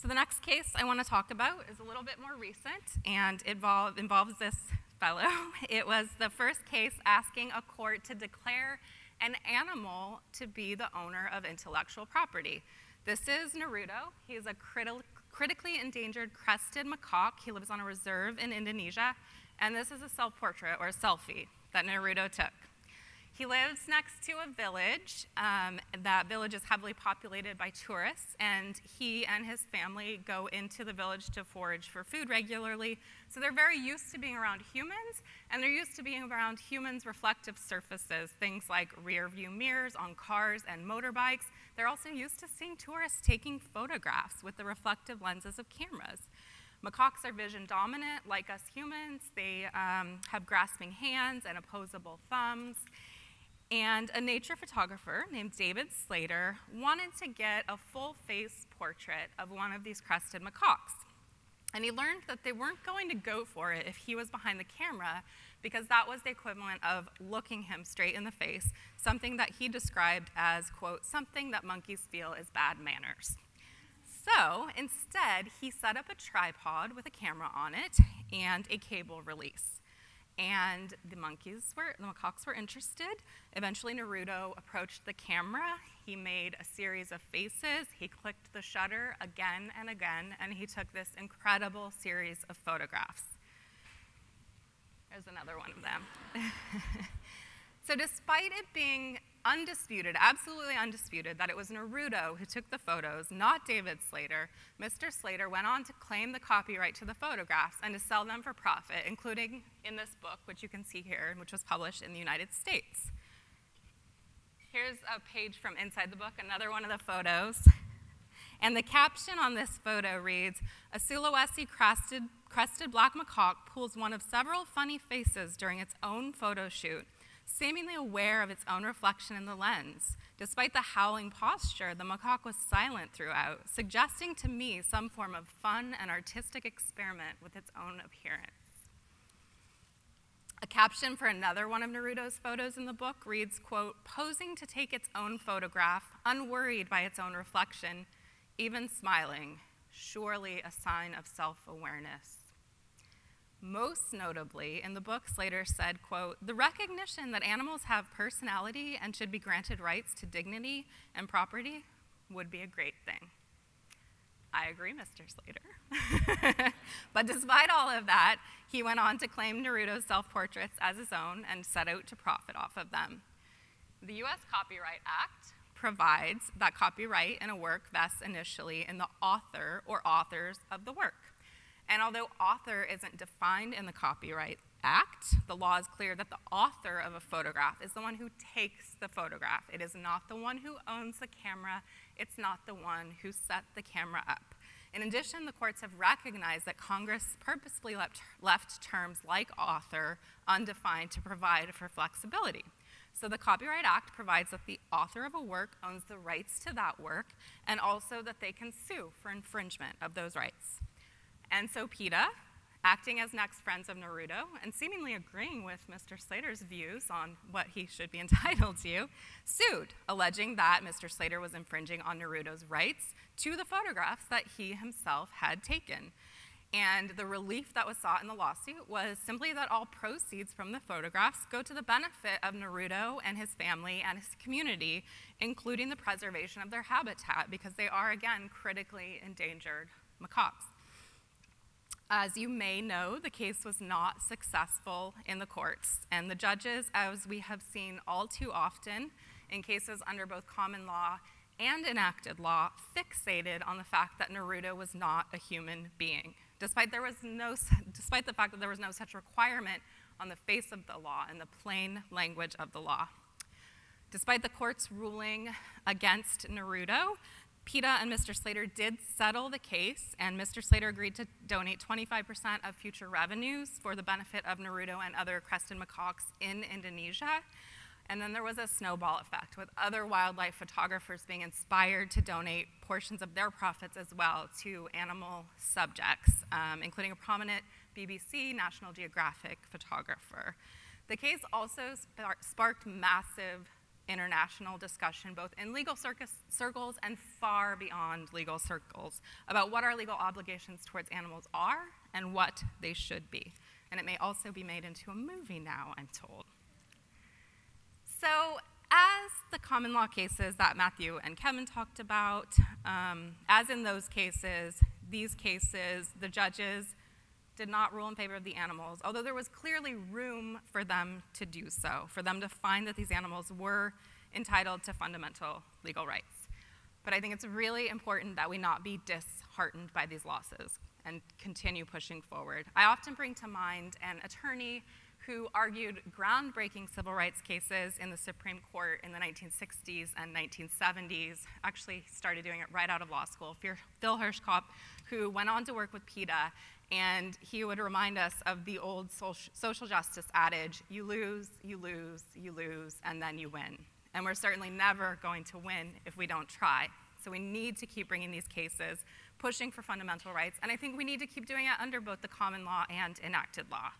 So the next case I want to talk about is a little bit more recent, and involve, involves this fellow. It was the first case asking a court to declare an animal to be the owner of intellectual property. This is Naruto. He's a criti critically endangered crested macaque. He lives on a reserve in Indonesia, and this is a self-portrait or a selfie that Naruto took. He lives next to a village. Um, that village is heavily populated by tourists, and he and his family go into the village to forage for food regularly. So they're very used to being around humans, and they're used to being around humans' reflective surfaces, things like rear view mirrors on cars and motorbikes. They're also used to seeing tourists taking photographs with the reflective lenses of cameras. Macaques are vision dominant, like us humans. They um, have grasping hands and opposable thumbs. And a nature photographer named David Slater wanted to get a full face portrait of one of these crested macaques. And he learned that they weren't going to go for it if he was behind the camera because that was the equivalent of looking him straight in the face, something that he described as, quote, something that monkeys feel is bad manners. So instead, he set up a tripod with a camera on it and a cable release. And the monkeys were, the macaques were interested. Eventually, Naruto approached the camera. He made a series of faces. He clicked the shutter again and again, and he took this incredible series of photographs. There's another one of them. so, despite it being undisputed, absolutely undisputed, that it was Naruto who took the photos, not David Slater, Mr. Slater went on to claim the copyright to the photographs and to sell them for profit, including in this book, which you can see here, which was published in the United States. Here's a page from inside the book, another one of the photos. And the caption on this photo reads A Sulawesi crested, crested black macaque pulls one of several funny faces during its own photo shoot seemingly aware of its own reflection in the lens. Despite the howling posture, the macaque was silent throughout, suggesting to me some form of fun and artistic experiment with its own appearance. A caption for another one of Naruto's photos in the book reads, quote, posing to take its own photograph, unworried by its own reflection, even smiling, surely a sign of self-awareness. Most notably, in the book, Slater said, quote, the recognition that animals have personality and should be granted rights to dignity and property would be a great thing. I agree, Mr. Slater. but despite all of that, he went on to claim Naruto's self portraits as his own and set out to profit off of them. The US Copyright Act provides that copyright in a work vests initially in the author or authors of the work. And although author isn't defined in the Copyright Act, the law is clear that the author of a photograph is the one who takes the photograph. It is not the one who owns the camera, it's not the one who set the camera up. In addition, the courts have recognized that Congress purposely left, left terms like author undefined to provide for flexibility. So the Copyright Act provides that the author of a work owns the rights to that work and also that they can sue for infringement of those rights. And so PETA, acting as next friends of Naruto and seemingly agreeing with Mr. Slater's views on what he should be entitled to, sued, alleging that Mr. Slater was infringing on Naruto's rights to the photographs that he himself had taken. And the relief that was sought in the lawsuit was simply that all proceeds from the photographs go to the benefit of Naruto and his family and his community, including the preservation of their habitat, because they are, again, critically endangered macaques. As you may know, the case was not successful in the courts, and the judges, as we have seen all too often in cases under both common law and enacted law, fixated on the fact that Naruto was not a human being, despite, there was no, despite the fact that there was no such requirement on the face of the law and the plain language of the law. Despite the court's ruling against Naruto, PETA and Mr. Slater did settle the case, and Mr. Slater agreed to donate 25% of future revenues for the benefit of Naruto and other crested macaques in Indonesia. And then there was a snowball effect with other wildlife photographers being inspired to donate portions of their profits as well to animal subjects, um, including a prominent BBC National Geographic photographer. The case also sparked massive international discussion, both in legal circles and far beyond legal circles, about what our legal obligations towards animals are and what they should be. And it may also be made into a movie now, I'm told. So, as the common law cases that Matthew and Kevin talked about, um, as in those cases, these cases, the judges did not rule in favor of the animals, although there was clearly room for them to do so, for them to find that these animals were entitled to fundamental legal rights. But I think it's really important that we not be disheartened by these losses and continue pushing forward. I often bring to mind an attorney who argued groundbreaking civil rights cases in the Supreme Court in the 1960s and 1970s, actually started doing it right out of law school, Phil Hirschkop, who went on to work with PETA and he would remind us of the old social justice adage you lose, you lose, you lose, and then you win. And we're certainly never going to win if we don't try. So we need to keep bringing these cases, pushing for fundamental rights, and I think we need to keep doing it under both the common law and enacted law.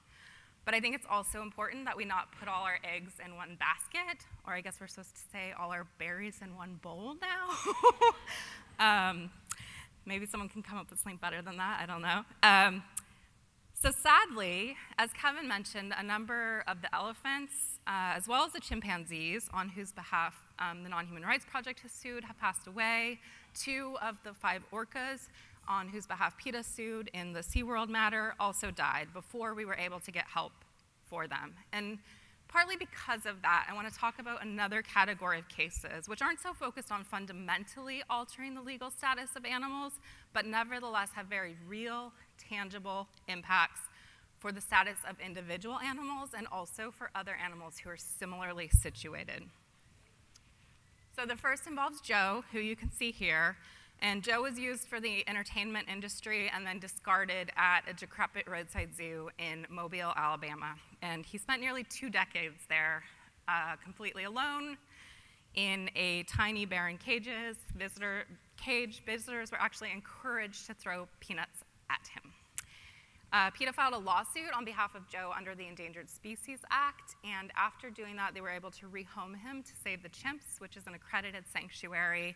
But I think it's also important that we not put all our eggs in one basket, or I guess we're supposed to say all our berries in one bowl now. um, Maybe someone can come up with something better than that, I don't know. Um, so sadly, as Kevin mentioned, a number of the elephants, uh, as well as the chimpanzees, on whose behalf um, the Non-Human Rights Project has sued, have passed away. Two of the five orcas on whose behalf PETA sued in the SeaWorld matter also died before we were able to get help for them. And Partly because of that, I want to talk about another category of cases, which aren't so focused on fundamentally altering the legal status of animals, but nevertheless have very real, tangible impacts for the status of individual animals and also for other animals who are similarly situated. So the first involves Joe, who you can see here. And Joe was used for the entertainment industry and then discarded at a decrepit roadside zoo in Mobile, Alabama. And he spent nearly two decades there, uh, completely alone in a tiny barren cages. Visitor, cage visitors were actually encouraged to throw peanuts at him. Uh, PETA filed a lawsuit on behalf of Joe under the Endangered Species Act, and after doing that, they were able to rehome him to Save the Chimps, which is an accredited sanctuary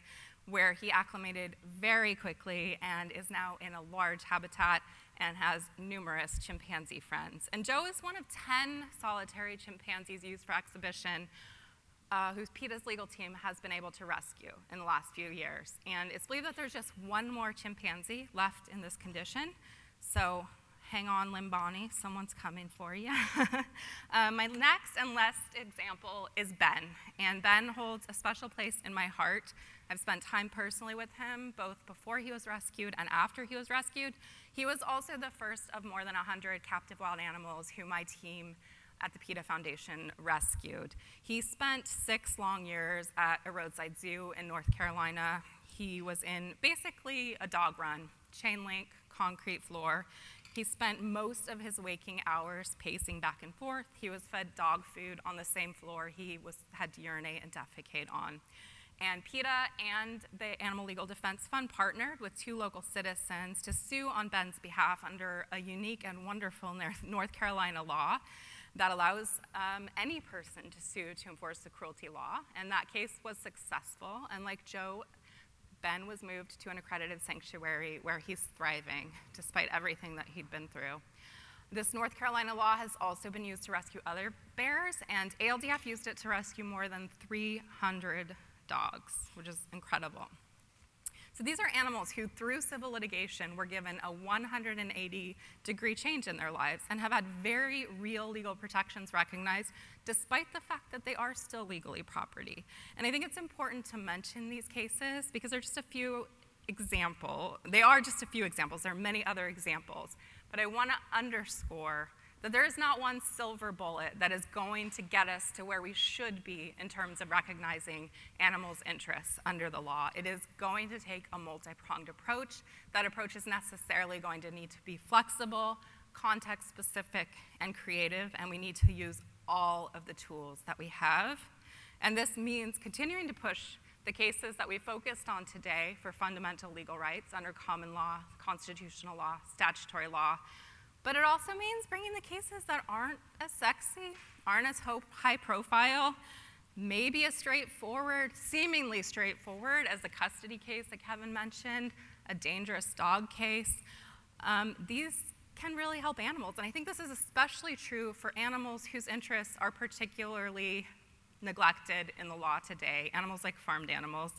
where he acclimated very quickly and is now in a large habitat and has numerous chimpanzee friends. And Joe is one of 10 solitary chimpanzees used for exhibition uh, whose PETA's legal team has been able to rescue in the last few years. And it's believed that there's just one more chimpanzee left in this condition. So hang on, Limbani, someone's coming for you. uh, my next and last example is Ben, and Ben holds a special place in my heart. I've spent time personally with him, both before he was rescued and after he was rescued. He was also the first of more than 100 captive wild animals who my team at the PETA Foundation rescued. He spent six long years at a roadside zoo in North Carolina. He was in basically a dog run, chain link, concrete floor. He spent most of his waking hours pacing back and forth. He was fed dog food on the same floor he was, had to urinate and defecate on. And PETA and the Animal Legal Defense Fund partnered with two local citizens to sue on Ben's behalf under a unique and wonderful North Carolina law that allows um, any person to sue to enforce the cruelty law. And that case was successful. And like Joe Ben was moved to an accredited sanctuary where he's thriving despite everything that he'd been through. This North Carolina law has also been used to rescue other bears, and ALDF used it to rescue more than 300 dogs, which is incredible. So these are animals who, through civil litigation, were given a 180 degree change in their lives and have had very real legal protections recognized, despite the fact that they are still legally property. And I think it's important to mention these cases because they're just a few examples. They are just a few examples. There are many other examples. But I want to underscore that there is not one silver bullet that is going to get us to where we should be in terms of recognizing animals' interests under the law. It is going to take a multi pronged approach. That approach is necessarily going to need to be flexible, context specific, and creative, and we need to use all of the tools that we have. And this means continuing to push the cases that we focused on today for fundamental legal rights under common law, constitutional law, statutory law, but it also means bringing the cases that aren't as sexy, aren't as high profile, maybe as straightforward, seemingly straightforward as the custody case that Kevin mentioned, a dangerous dog case. Um, these can really help animals. And I think this is especially true for animals whose interests are particularly neglected in the law today, animals like farmed animals.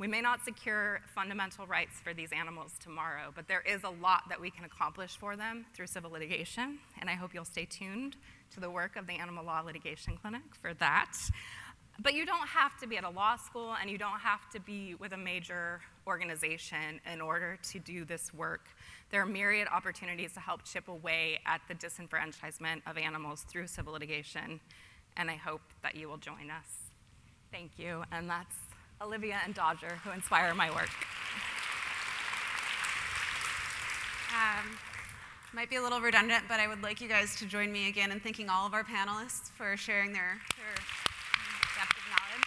We may not secure fundamental rights for these animals tomorrow, but there is a lot that we can accomplish for them through civil litigation, and I hope you'll stay tuned to the work of the Animal Law Litigation Clinic for that. But you don't have to be at a law school and you don't have to be with a major organization in order to do this work. There are myriad opportunities to help chip away at the disenfranchisement of animals through civil litigation, and I hope that you will join us. Thank you, and that's Olivia and Dodger, who inspire my work. Um, might be a little redundant, but I would like you guys to join me again in thanking all of our panelists for sharing their, their depth of knowledge.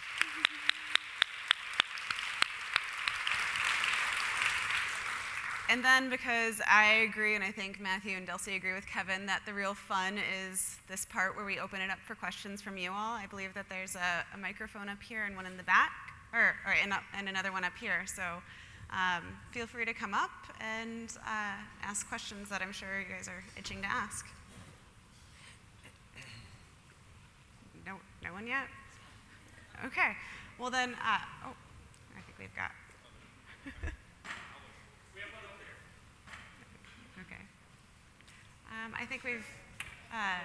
And then because I agree, and I think Matthew and Delcy agree with Kevin, that the real fun is this part where we open it up for questions from you all. I believe that there's a, a microphone up here and one in the back or, or and, and another one up here. So um, feel free to come up and uh, ask questions that I'm sure you guys are itching to ask. No, no one yet? Okay. Well then, uh, oh, I think we've got. okay. Um, I think we've. Uh.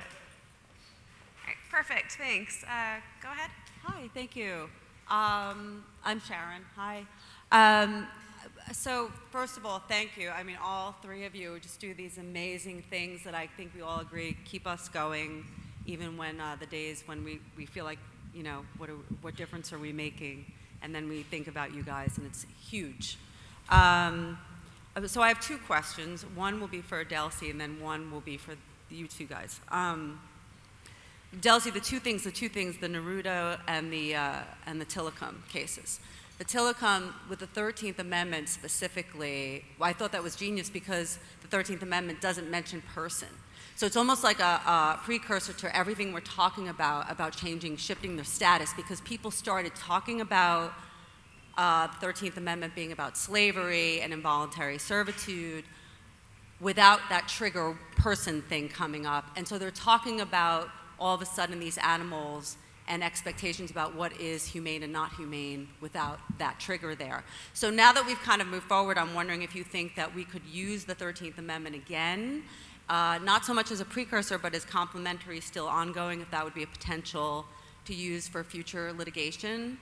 Perfect, thanks. Uh, go ahead. Hi, thank you. Um, I'm Sharon. Hi. Um, so, first of all, thank you. I mean, all three of you just do these amazing things that I think we all agree keep us going, even when uh, the days when we, we feel like, you know, what, are, what difference are we making? And then we think about you guys, and it's huge. Um, so, I have two questions. One will be for Delcy, and then one will be for you two guys. Um, Delcy, the two things, the two things, the Naruto and the, uh, and the Tilikum cases. The Tilikum, with the 13th Amendment specifically, well, I thought that was genius because the 13th Amendment doesn't mention person. So it's almost like a, a, precursor to everything we're talking about, about changing, shifting their status, because people started talking about uh, the 13th Amendment being about slavery and involuntary servitude without that trigger person thing coming up. And so they're talking about all of a sudden these animals and expectations about what is humane and not humane without that trigger there. So now that we've kind of moved forward, I'm wondering if you think that we could use the 13th Amendment again, uh, not so much as a precursor, but as complementary, still ongoing, if that would be a potential to use for future litigation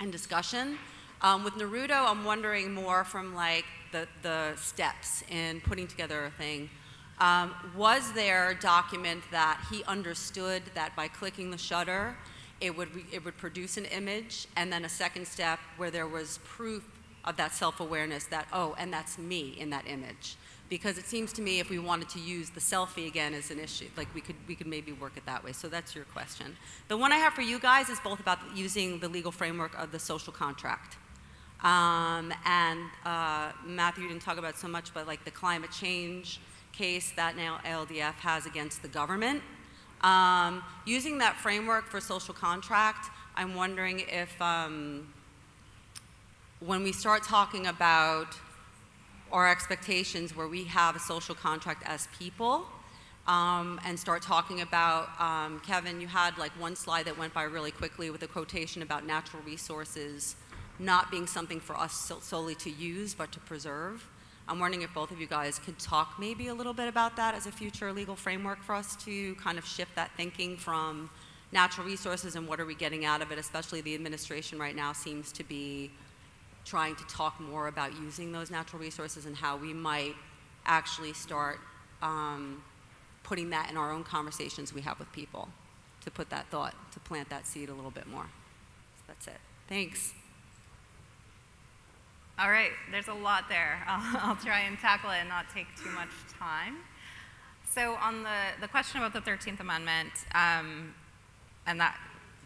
and discussion. Um, with Naruto, I'm wondering more from like the, the steps in putting together a thing. Um, was there document that he understood that by clicking the shutter, it would, it would produce an image, and then a second step where there was proof of that self-awareness that, oh, and that's me in that image. Because it seems to me if we wanted to use the selfie again as an issue, like we could, we could maybe work it that way. So that's your question. The one I have for you guys is both about using the legal framework of the social contract. Um, and uh, Matthew didn't talk about so much, but like the climate change case that now ALDF has against the government. Um, using that framework for social contract, I'm wondering if um, when we start talking about our expectations where we have a social contract as people, um, and start talking about, um, Kevin, you had like one slide that went by really quickly with a quotation about natural resources not being something for us solely to use, but to preserve. I'm wondering if both of you guys could talk maybe a little bit about that as a future legal framework for us to kind of shift that thinking from natural resources and what are we getting out of it, especially the administration right now seems to be trying to talk more about using those natural resources and how we might actually start um, putting that in our own conversations we have with people to put that thought, to plant that seed a little bit more. So that's it. Thanks. All right, there's a lot there. I'll, I'll, try and tackle it and not take too much time. So on the, the question about the 13th Amendment, um, and that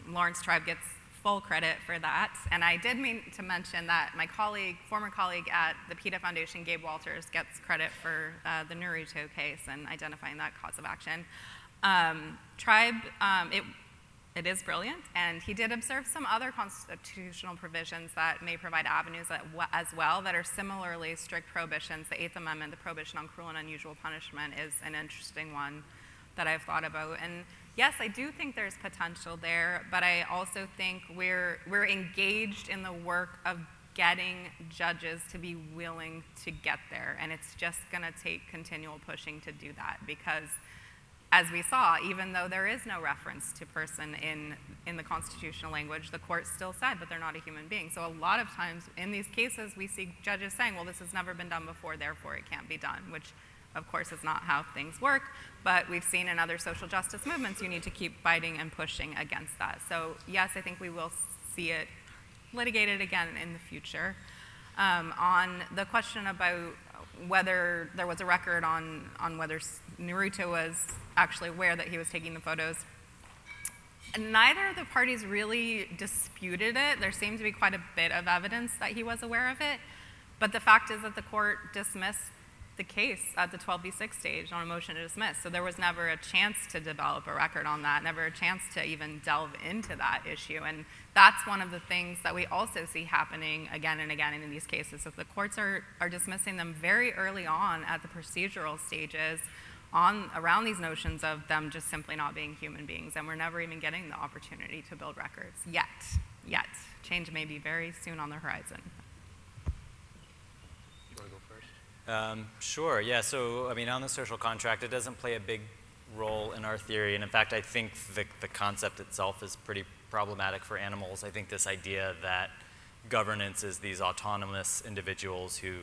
Laurence Tribe gets full credit for that. And I did mean to mention that my colleague, former colleague at the PETA Foundation, Gabe Walters, gets credit for uh, the Naruto case and identifying that cause of action. Um, Tribe, um, it it is brilliant, and he did observe some other constitutional provisions that may provide avenues as well that are similarly strict prohibitions. The Eighth Amendment, the prohibition on cruel and unusual punishment, is an interesting one that I've thought about. And yes, I do think there's potential there, but I also think we're, we're engaged in the work of getting judges to be willing to get there, and it's just going to take continual pushing to do that because as we saw, even though there is no reference to person in, in the constitutional language, the court still said, but they're not a human being. So a lot of times in these cases, we see judges saying, well, this has never been done before, therefore it can't be done, which of course is not how things work, but we've seen in other social justice movements, you need to keep fighting and pushing against that. So yes, I think we will see it litigated again in the future. Um, on the question about whether there was a record on, on whether Naruto was actually aware that he was taking the photos. Neither of the parties really disputed it. There seemed to be quite a bit of evidence that he was aware of it. But the fact is that the court dismissed the case at the 12b6 stage on a motion to dismiss. So there was never a chance to develop a record on that, never a chance to even delve into that issue. And that's one of the things that we also see happening again and again in these cases. If the courts are, are dismissing them very early on at the procedural stages, on around these notions of them just simply not being human beings, and we're never even getting the opportunity to build records yet. Yet, change may be very soon on the horizon. You want to go Um, sure, yeah. So, I mean, on the social contract, it doesn't play a big role in our theory. And in fact, I think the, the concept itself is pretty problematic for animals. I think this idea that governance is these autonomous individuals who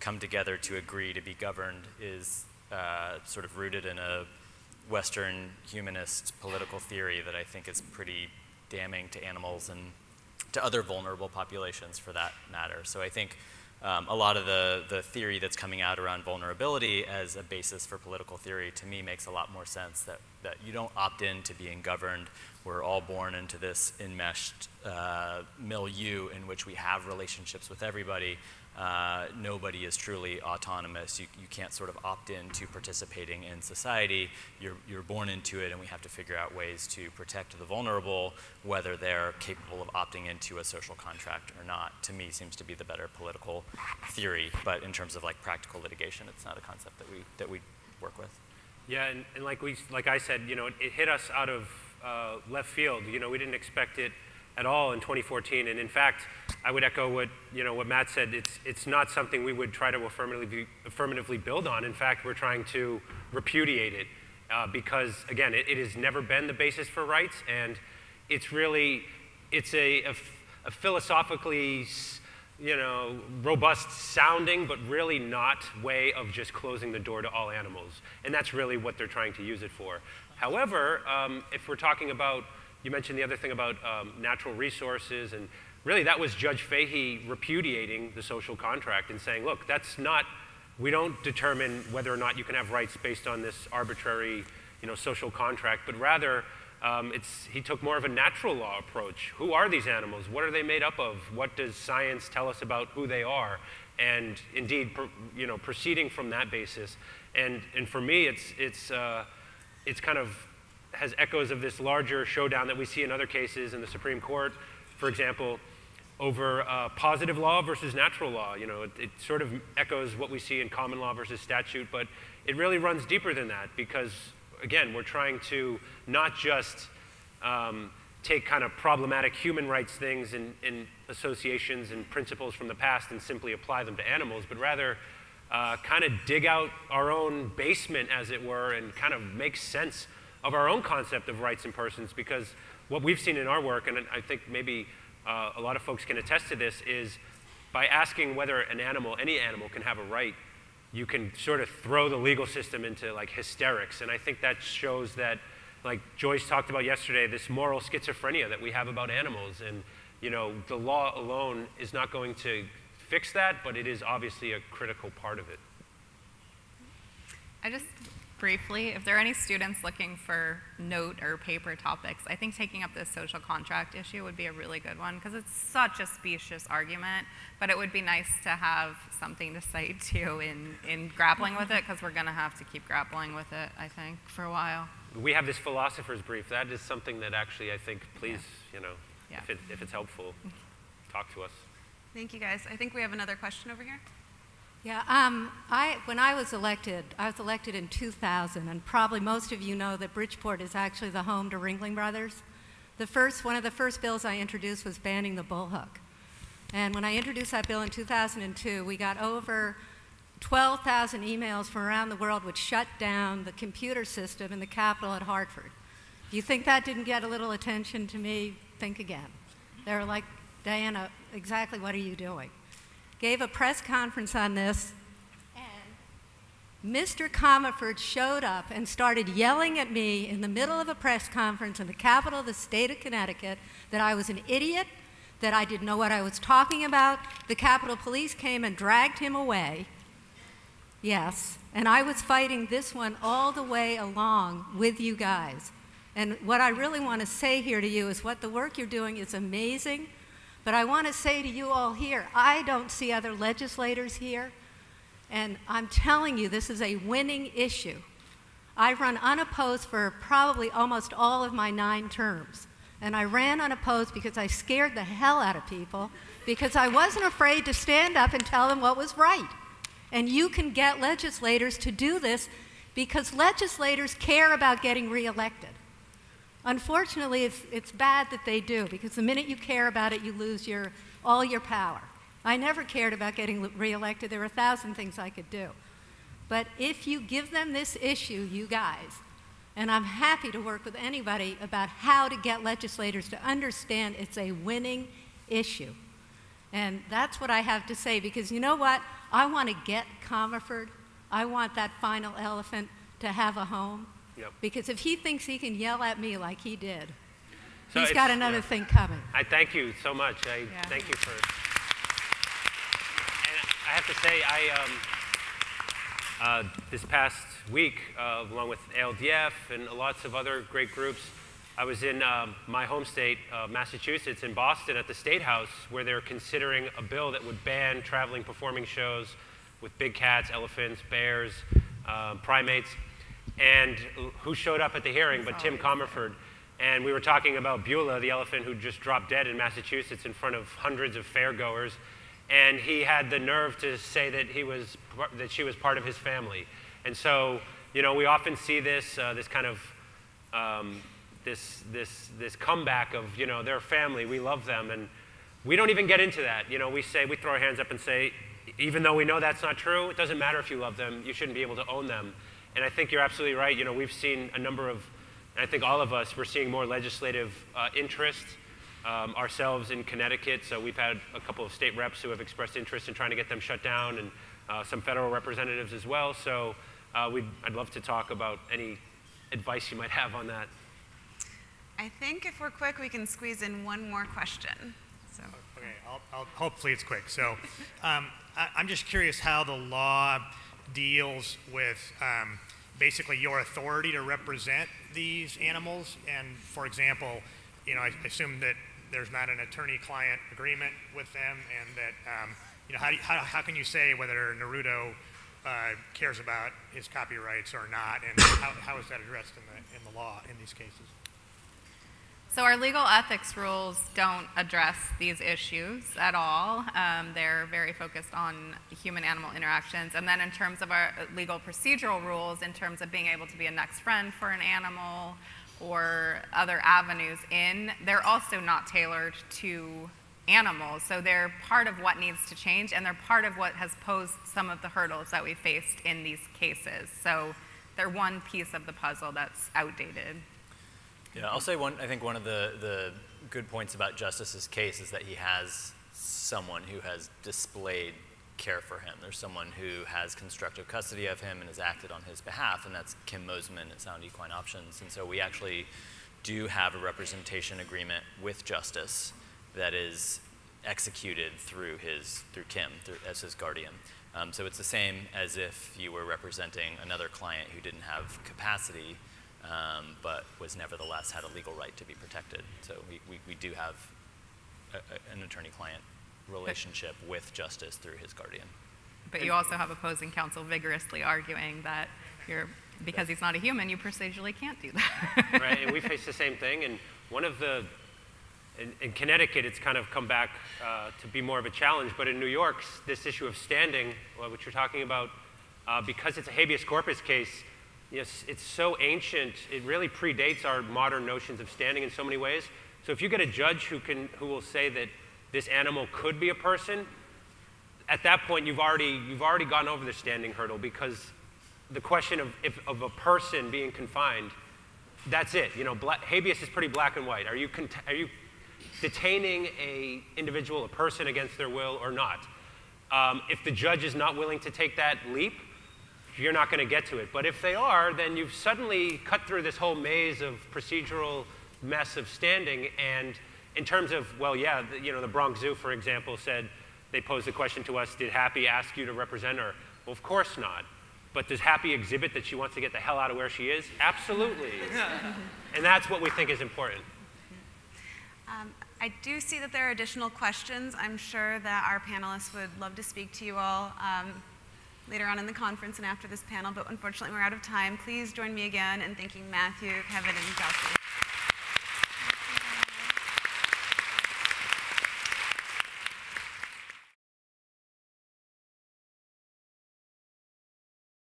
come together to agree to be governed is uh, sort of rooted in a Western humanist political theory that I think is pretty damning to animals and to other vulnerable populations for that matter. So I think um, a lot of the, the theory that's coming out around vulnerability as a basis for political theory to me makes a lot more sense that, that you don't opt in to being governed. We're all born into this enmeshed uh, milieu in which we have relationships with everybody uh, nobody is truly autonomous. You, you can't sort of opt in to participating in society. You're, you're born into it, and we have to figure out ways to protect the vulnerable, whether they're capable of opting into a social contract or not. To me, seems to be the better political theory. But in terms of like practical litigation, it's not a concept that we that we work with. Yeah, and, and like we like I said, you know, it, it hit us out of uh, left field. You know, we didn't expect it at all in 2014. And in fact, I would echo what, you know, what Matt said. It's, it's not something we would try to affirmatively, affirmatively build on. In fact, we're trying to repudiate it uh, because, again, it, it, has never been the basis for rights. And it's really, it's a, a, a philosophically, you know, robust sounding, but really not way of just closing the door to all animals. And that's really what they're trying to use it for. However, um, if we're talking about you mentioned the other thing about um, natural resources, and really that was Judge Fahey repudiating the social contract and saying, look, that's not, we don't determine whether or not you can have rights based on this arbitrary you know, social contract, but rather um, it's, he took more of a natural law approach. Who are these animals? What are they made up of? What does science tell us about who they are? And indeed, per, you know, proceeding from that basis. And, and for me, it's, it's, uh, it's kind of has echoes of this larger showdown that we see in other cases in the Supreme Court, for example, over uh, positive law versus natural law. You know, it, it, sort of echoes what we see in common law versus statute, but it really runs deeper than that because, again, we're trying to not just um, take kind of problematic human rights things and, and, associations and principles from the past and simply apply them to animals, but rather uh, kind of dig out our own basement, as it were, and kind of make sense of our own concept of rights and persons because what we've seen in our work, and I think maybe uh, a lot of folks can attest to this, is by asking whether an animal, any animal, can have a right, you can sort of throw the legal system into like hysterics. And I think that shows that, like Joyce talked about yesterday, this moral schizophrenia that we have about animals. And, you know, the law alone is not going to fix that, but it is obviously a critical part of it. I just briefly, if there are any students looking for note or paper topics, I think taking up this social contract issue would be a really good one because it's such a specious argument, but it would be nice to have something to cite to in, in grappling with it because we're going to have to keep grappling with it, I think, for a while. We have this philosopher's brief. That is something that actually I think, please, yeah. you know, yeah. if, it, if it's helpful, talk to us. Thank you, guys. I think we have another question over here. Yeah, um, I, when I was elected, I was elected in 2000, and probably most of you know that Bridgeport is actually the home to Ringling Brothers. The first, one of the first bills I introduced was banning the bullhook. And when I introduced that bill in 2002, we got over 12,000 emails from around the world which shut down the computer system in the Capitol at Hartford. If you think that didn't get a little attention to me, think again. They're like, Diana, exactly what are you doing? Gave a press conference on this, and Mr. Commerford showed up and started yelling at me in the middle of a press conference in the capital of the state of Connecticut that I was an idiot, that I didn't know what I was talking about. The Capitol Police came and dragged him away. Yes, and I was fighting this one all the way along with you guys. And what I really want to say here to you is what the work you're doing is amazing. But I want to say to you all here, I don't see other legislators here, and I'm telling you, this is a winning issue. I run unopposed for probably almost all of my nine terms. And I ran unopposed because I scared the hell out of people, because I wasn't afraid to stand up and tell them what was right. And you can get legislators to do this because legislators care about getting reelected. Unfortunately, it's, it's bad that they do because the minute you care about it, you lose your, all your power. I never cared about getting reelected. There were a thousand things I could do. But if you give them this issue, you guys, And I'm happy to work with anybody about how to get legislators to understand it's a winning issue. And that's what I have to say because you know what? I want to get Commerford. I want that final elephant to have a home. Yep. Because if he thinks he can yell at me like he did, So he's got another yeah. thing coming. I thank you so much. I Yeah. thank you for. And I have to say, I um, uh, this past week, uh, along with ALDF and lots of other great groups, I was in um, my home state, uh, Massachusetts, in Boston, at the State House, where they're considering a bill that would ban traveling performing shows with big cats, elephants, bears, um, primates. And who showed up at the hearing but Tim Commerford? And we were talking about Beulah, the elephant who just dropped dead in Massachusetts in front of hundreds of fairgoers. And he had the nerve to say that, he was, that she was part of his family. And so, you know, we often see this, uh, this kind of um, this, this, this comeback of, you know, they're family, we love them. And we don't even get into that. You know, we say, we throw our hands up and say, even though we know that's not true, it doesn't matter if you love them, you shouldn't be able to own them. And I think you're absolutely right. You know, we've seen a number of, and I think all of us, we're seeing more legislative uh, interest um, ourselves in Connecticut. So we've had a couple of state reps who have expressed interest in trying to get them shut down, and uh, some federal representatives as well. So uh, we'd, I'd love to talk about any advice you might have on that. I think if we're quick, we can squeeze in one more question. So. Okay, I'll, I'll, hopefully it's quick. So um, I, I'm just curious how the law deals with um, basically your authority to represent these animals. And for example, you know, I assume that there's not an attorney-client agreement with them, and that um, you know, how, how, how can you say whether Naruto uh, cares about his copyrights or not, and how, how is that addressed in the in the law in these cases? So our legal ethics rules don't address these issues at all. Um, they're very focused on human-animal interactions. And then in terms of our legal procedural rules, in terms of being able to be a next friend for an animal or other avenues in, they're also not tailored to animals. So they're part of what needs to change, and they're part of what has posed some of the hurdles that we faced in these cases. So they're one piece of the puzzle that's outdated. Yeah, I'll say one. I think one of the, the good points about Justice's case is that he has someone who has displayed care for him. There's someone who has constructive custody of him and has acted on his behalf, and that's Kim Mosiman at Sound Equine Options. And so we actually do have a representation agreement with Justice that is executed through his through Kim through, as his guardian. Um, so it's the same as if you were representing another client who didn't have capacity um, but was nevertheless had a legal right to be protected. So we, we, we do have a, a, an attorney-client relationship with justice through his guardian. But you also have opposing counsel vigorously arguing that you're, because he's not a human, you procedurally can't do that. right? And we face the same thing. And one of the, in, in Connecticut, it's kind of come back uh, to be more of a challenge. But in New York, this issue of standing, which you're talking about, uh, because it's a habeas corpus case, yes, it's so ancient. It really predates our modern notions of standing in so many ways. So if you get a judge who can, who will say that this animal could be a person, at that point you've already you've already gone over the standing hurdle because the question of, if, of a person being confined that's it you know habeas is pretty black and white are you are you detaining a individual a person against their will or not um, if the judge is not willing to take that leap you're not going to get to it. But if they are then you've suddenly cut through this whole maze of procedural mess of standing. And in terms of well yeah the, you know the bronx zoo for example said they posed the question to us did happy ask you to represent her? Well of course not. But does happy exhibit that she wants to get the hell out of where she is? Absolutely. And that's what we think is important. Um, I do see that there are additional questions. I'm sure that our panelists would love to speak to you all. Um, later on in the conference and after this panel, but unfortunately we're out of time. Please join me again in thanking Matthew, Kevin, and Delcianna.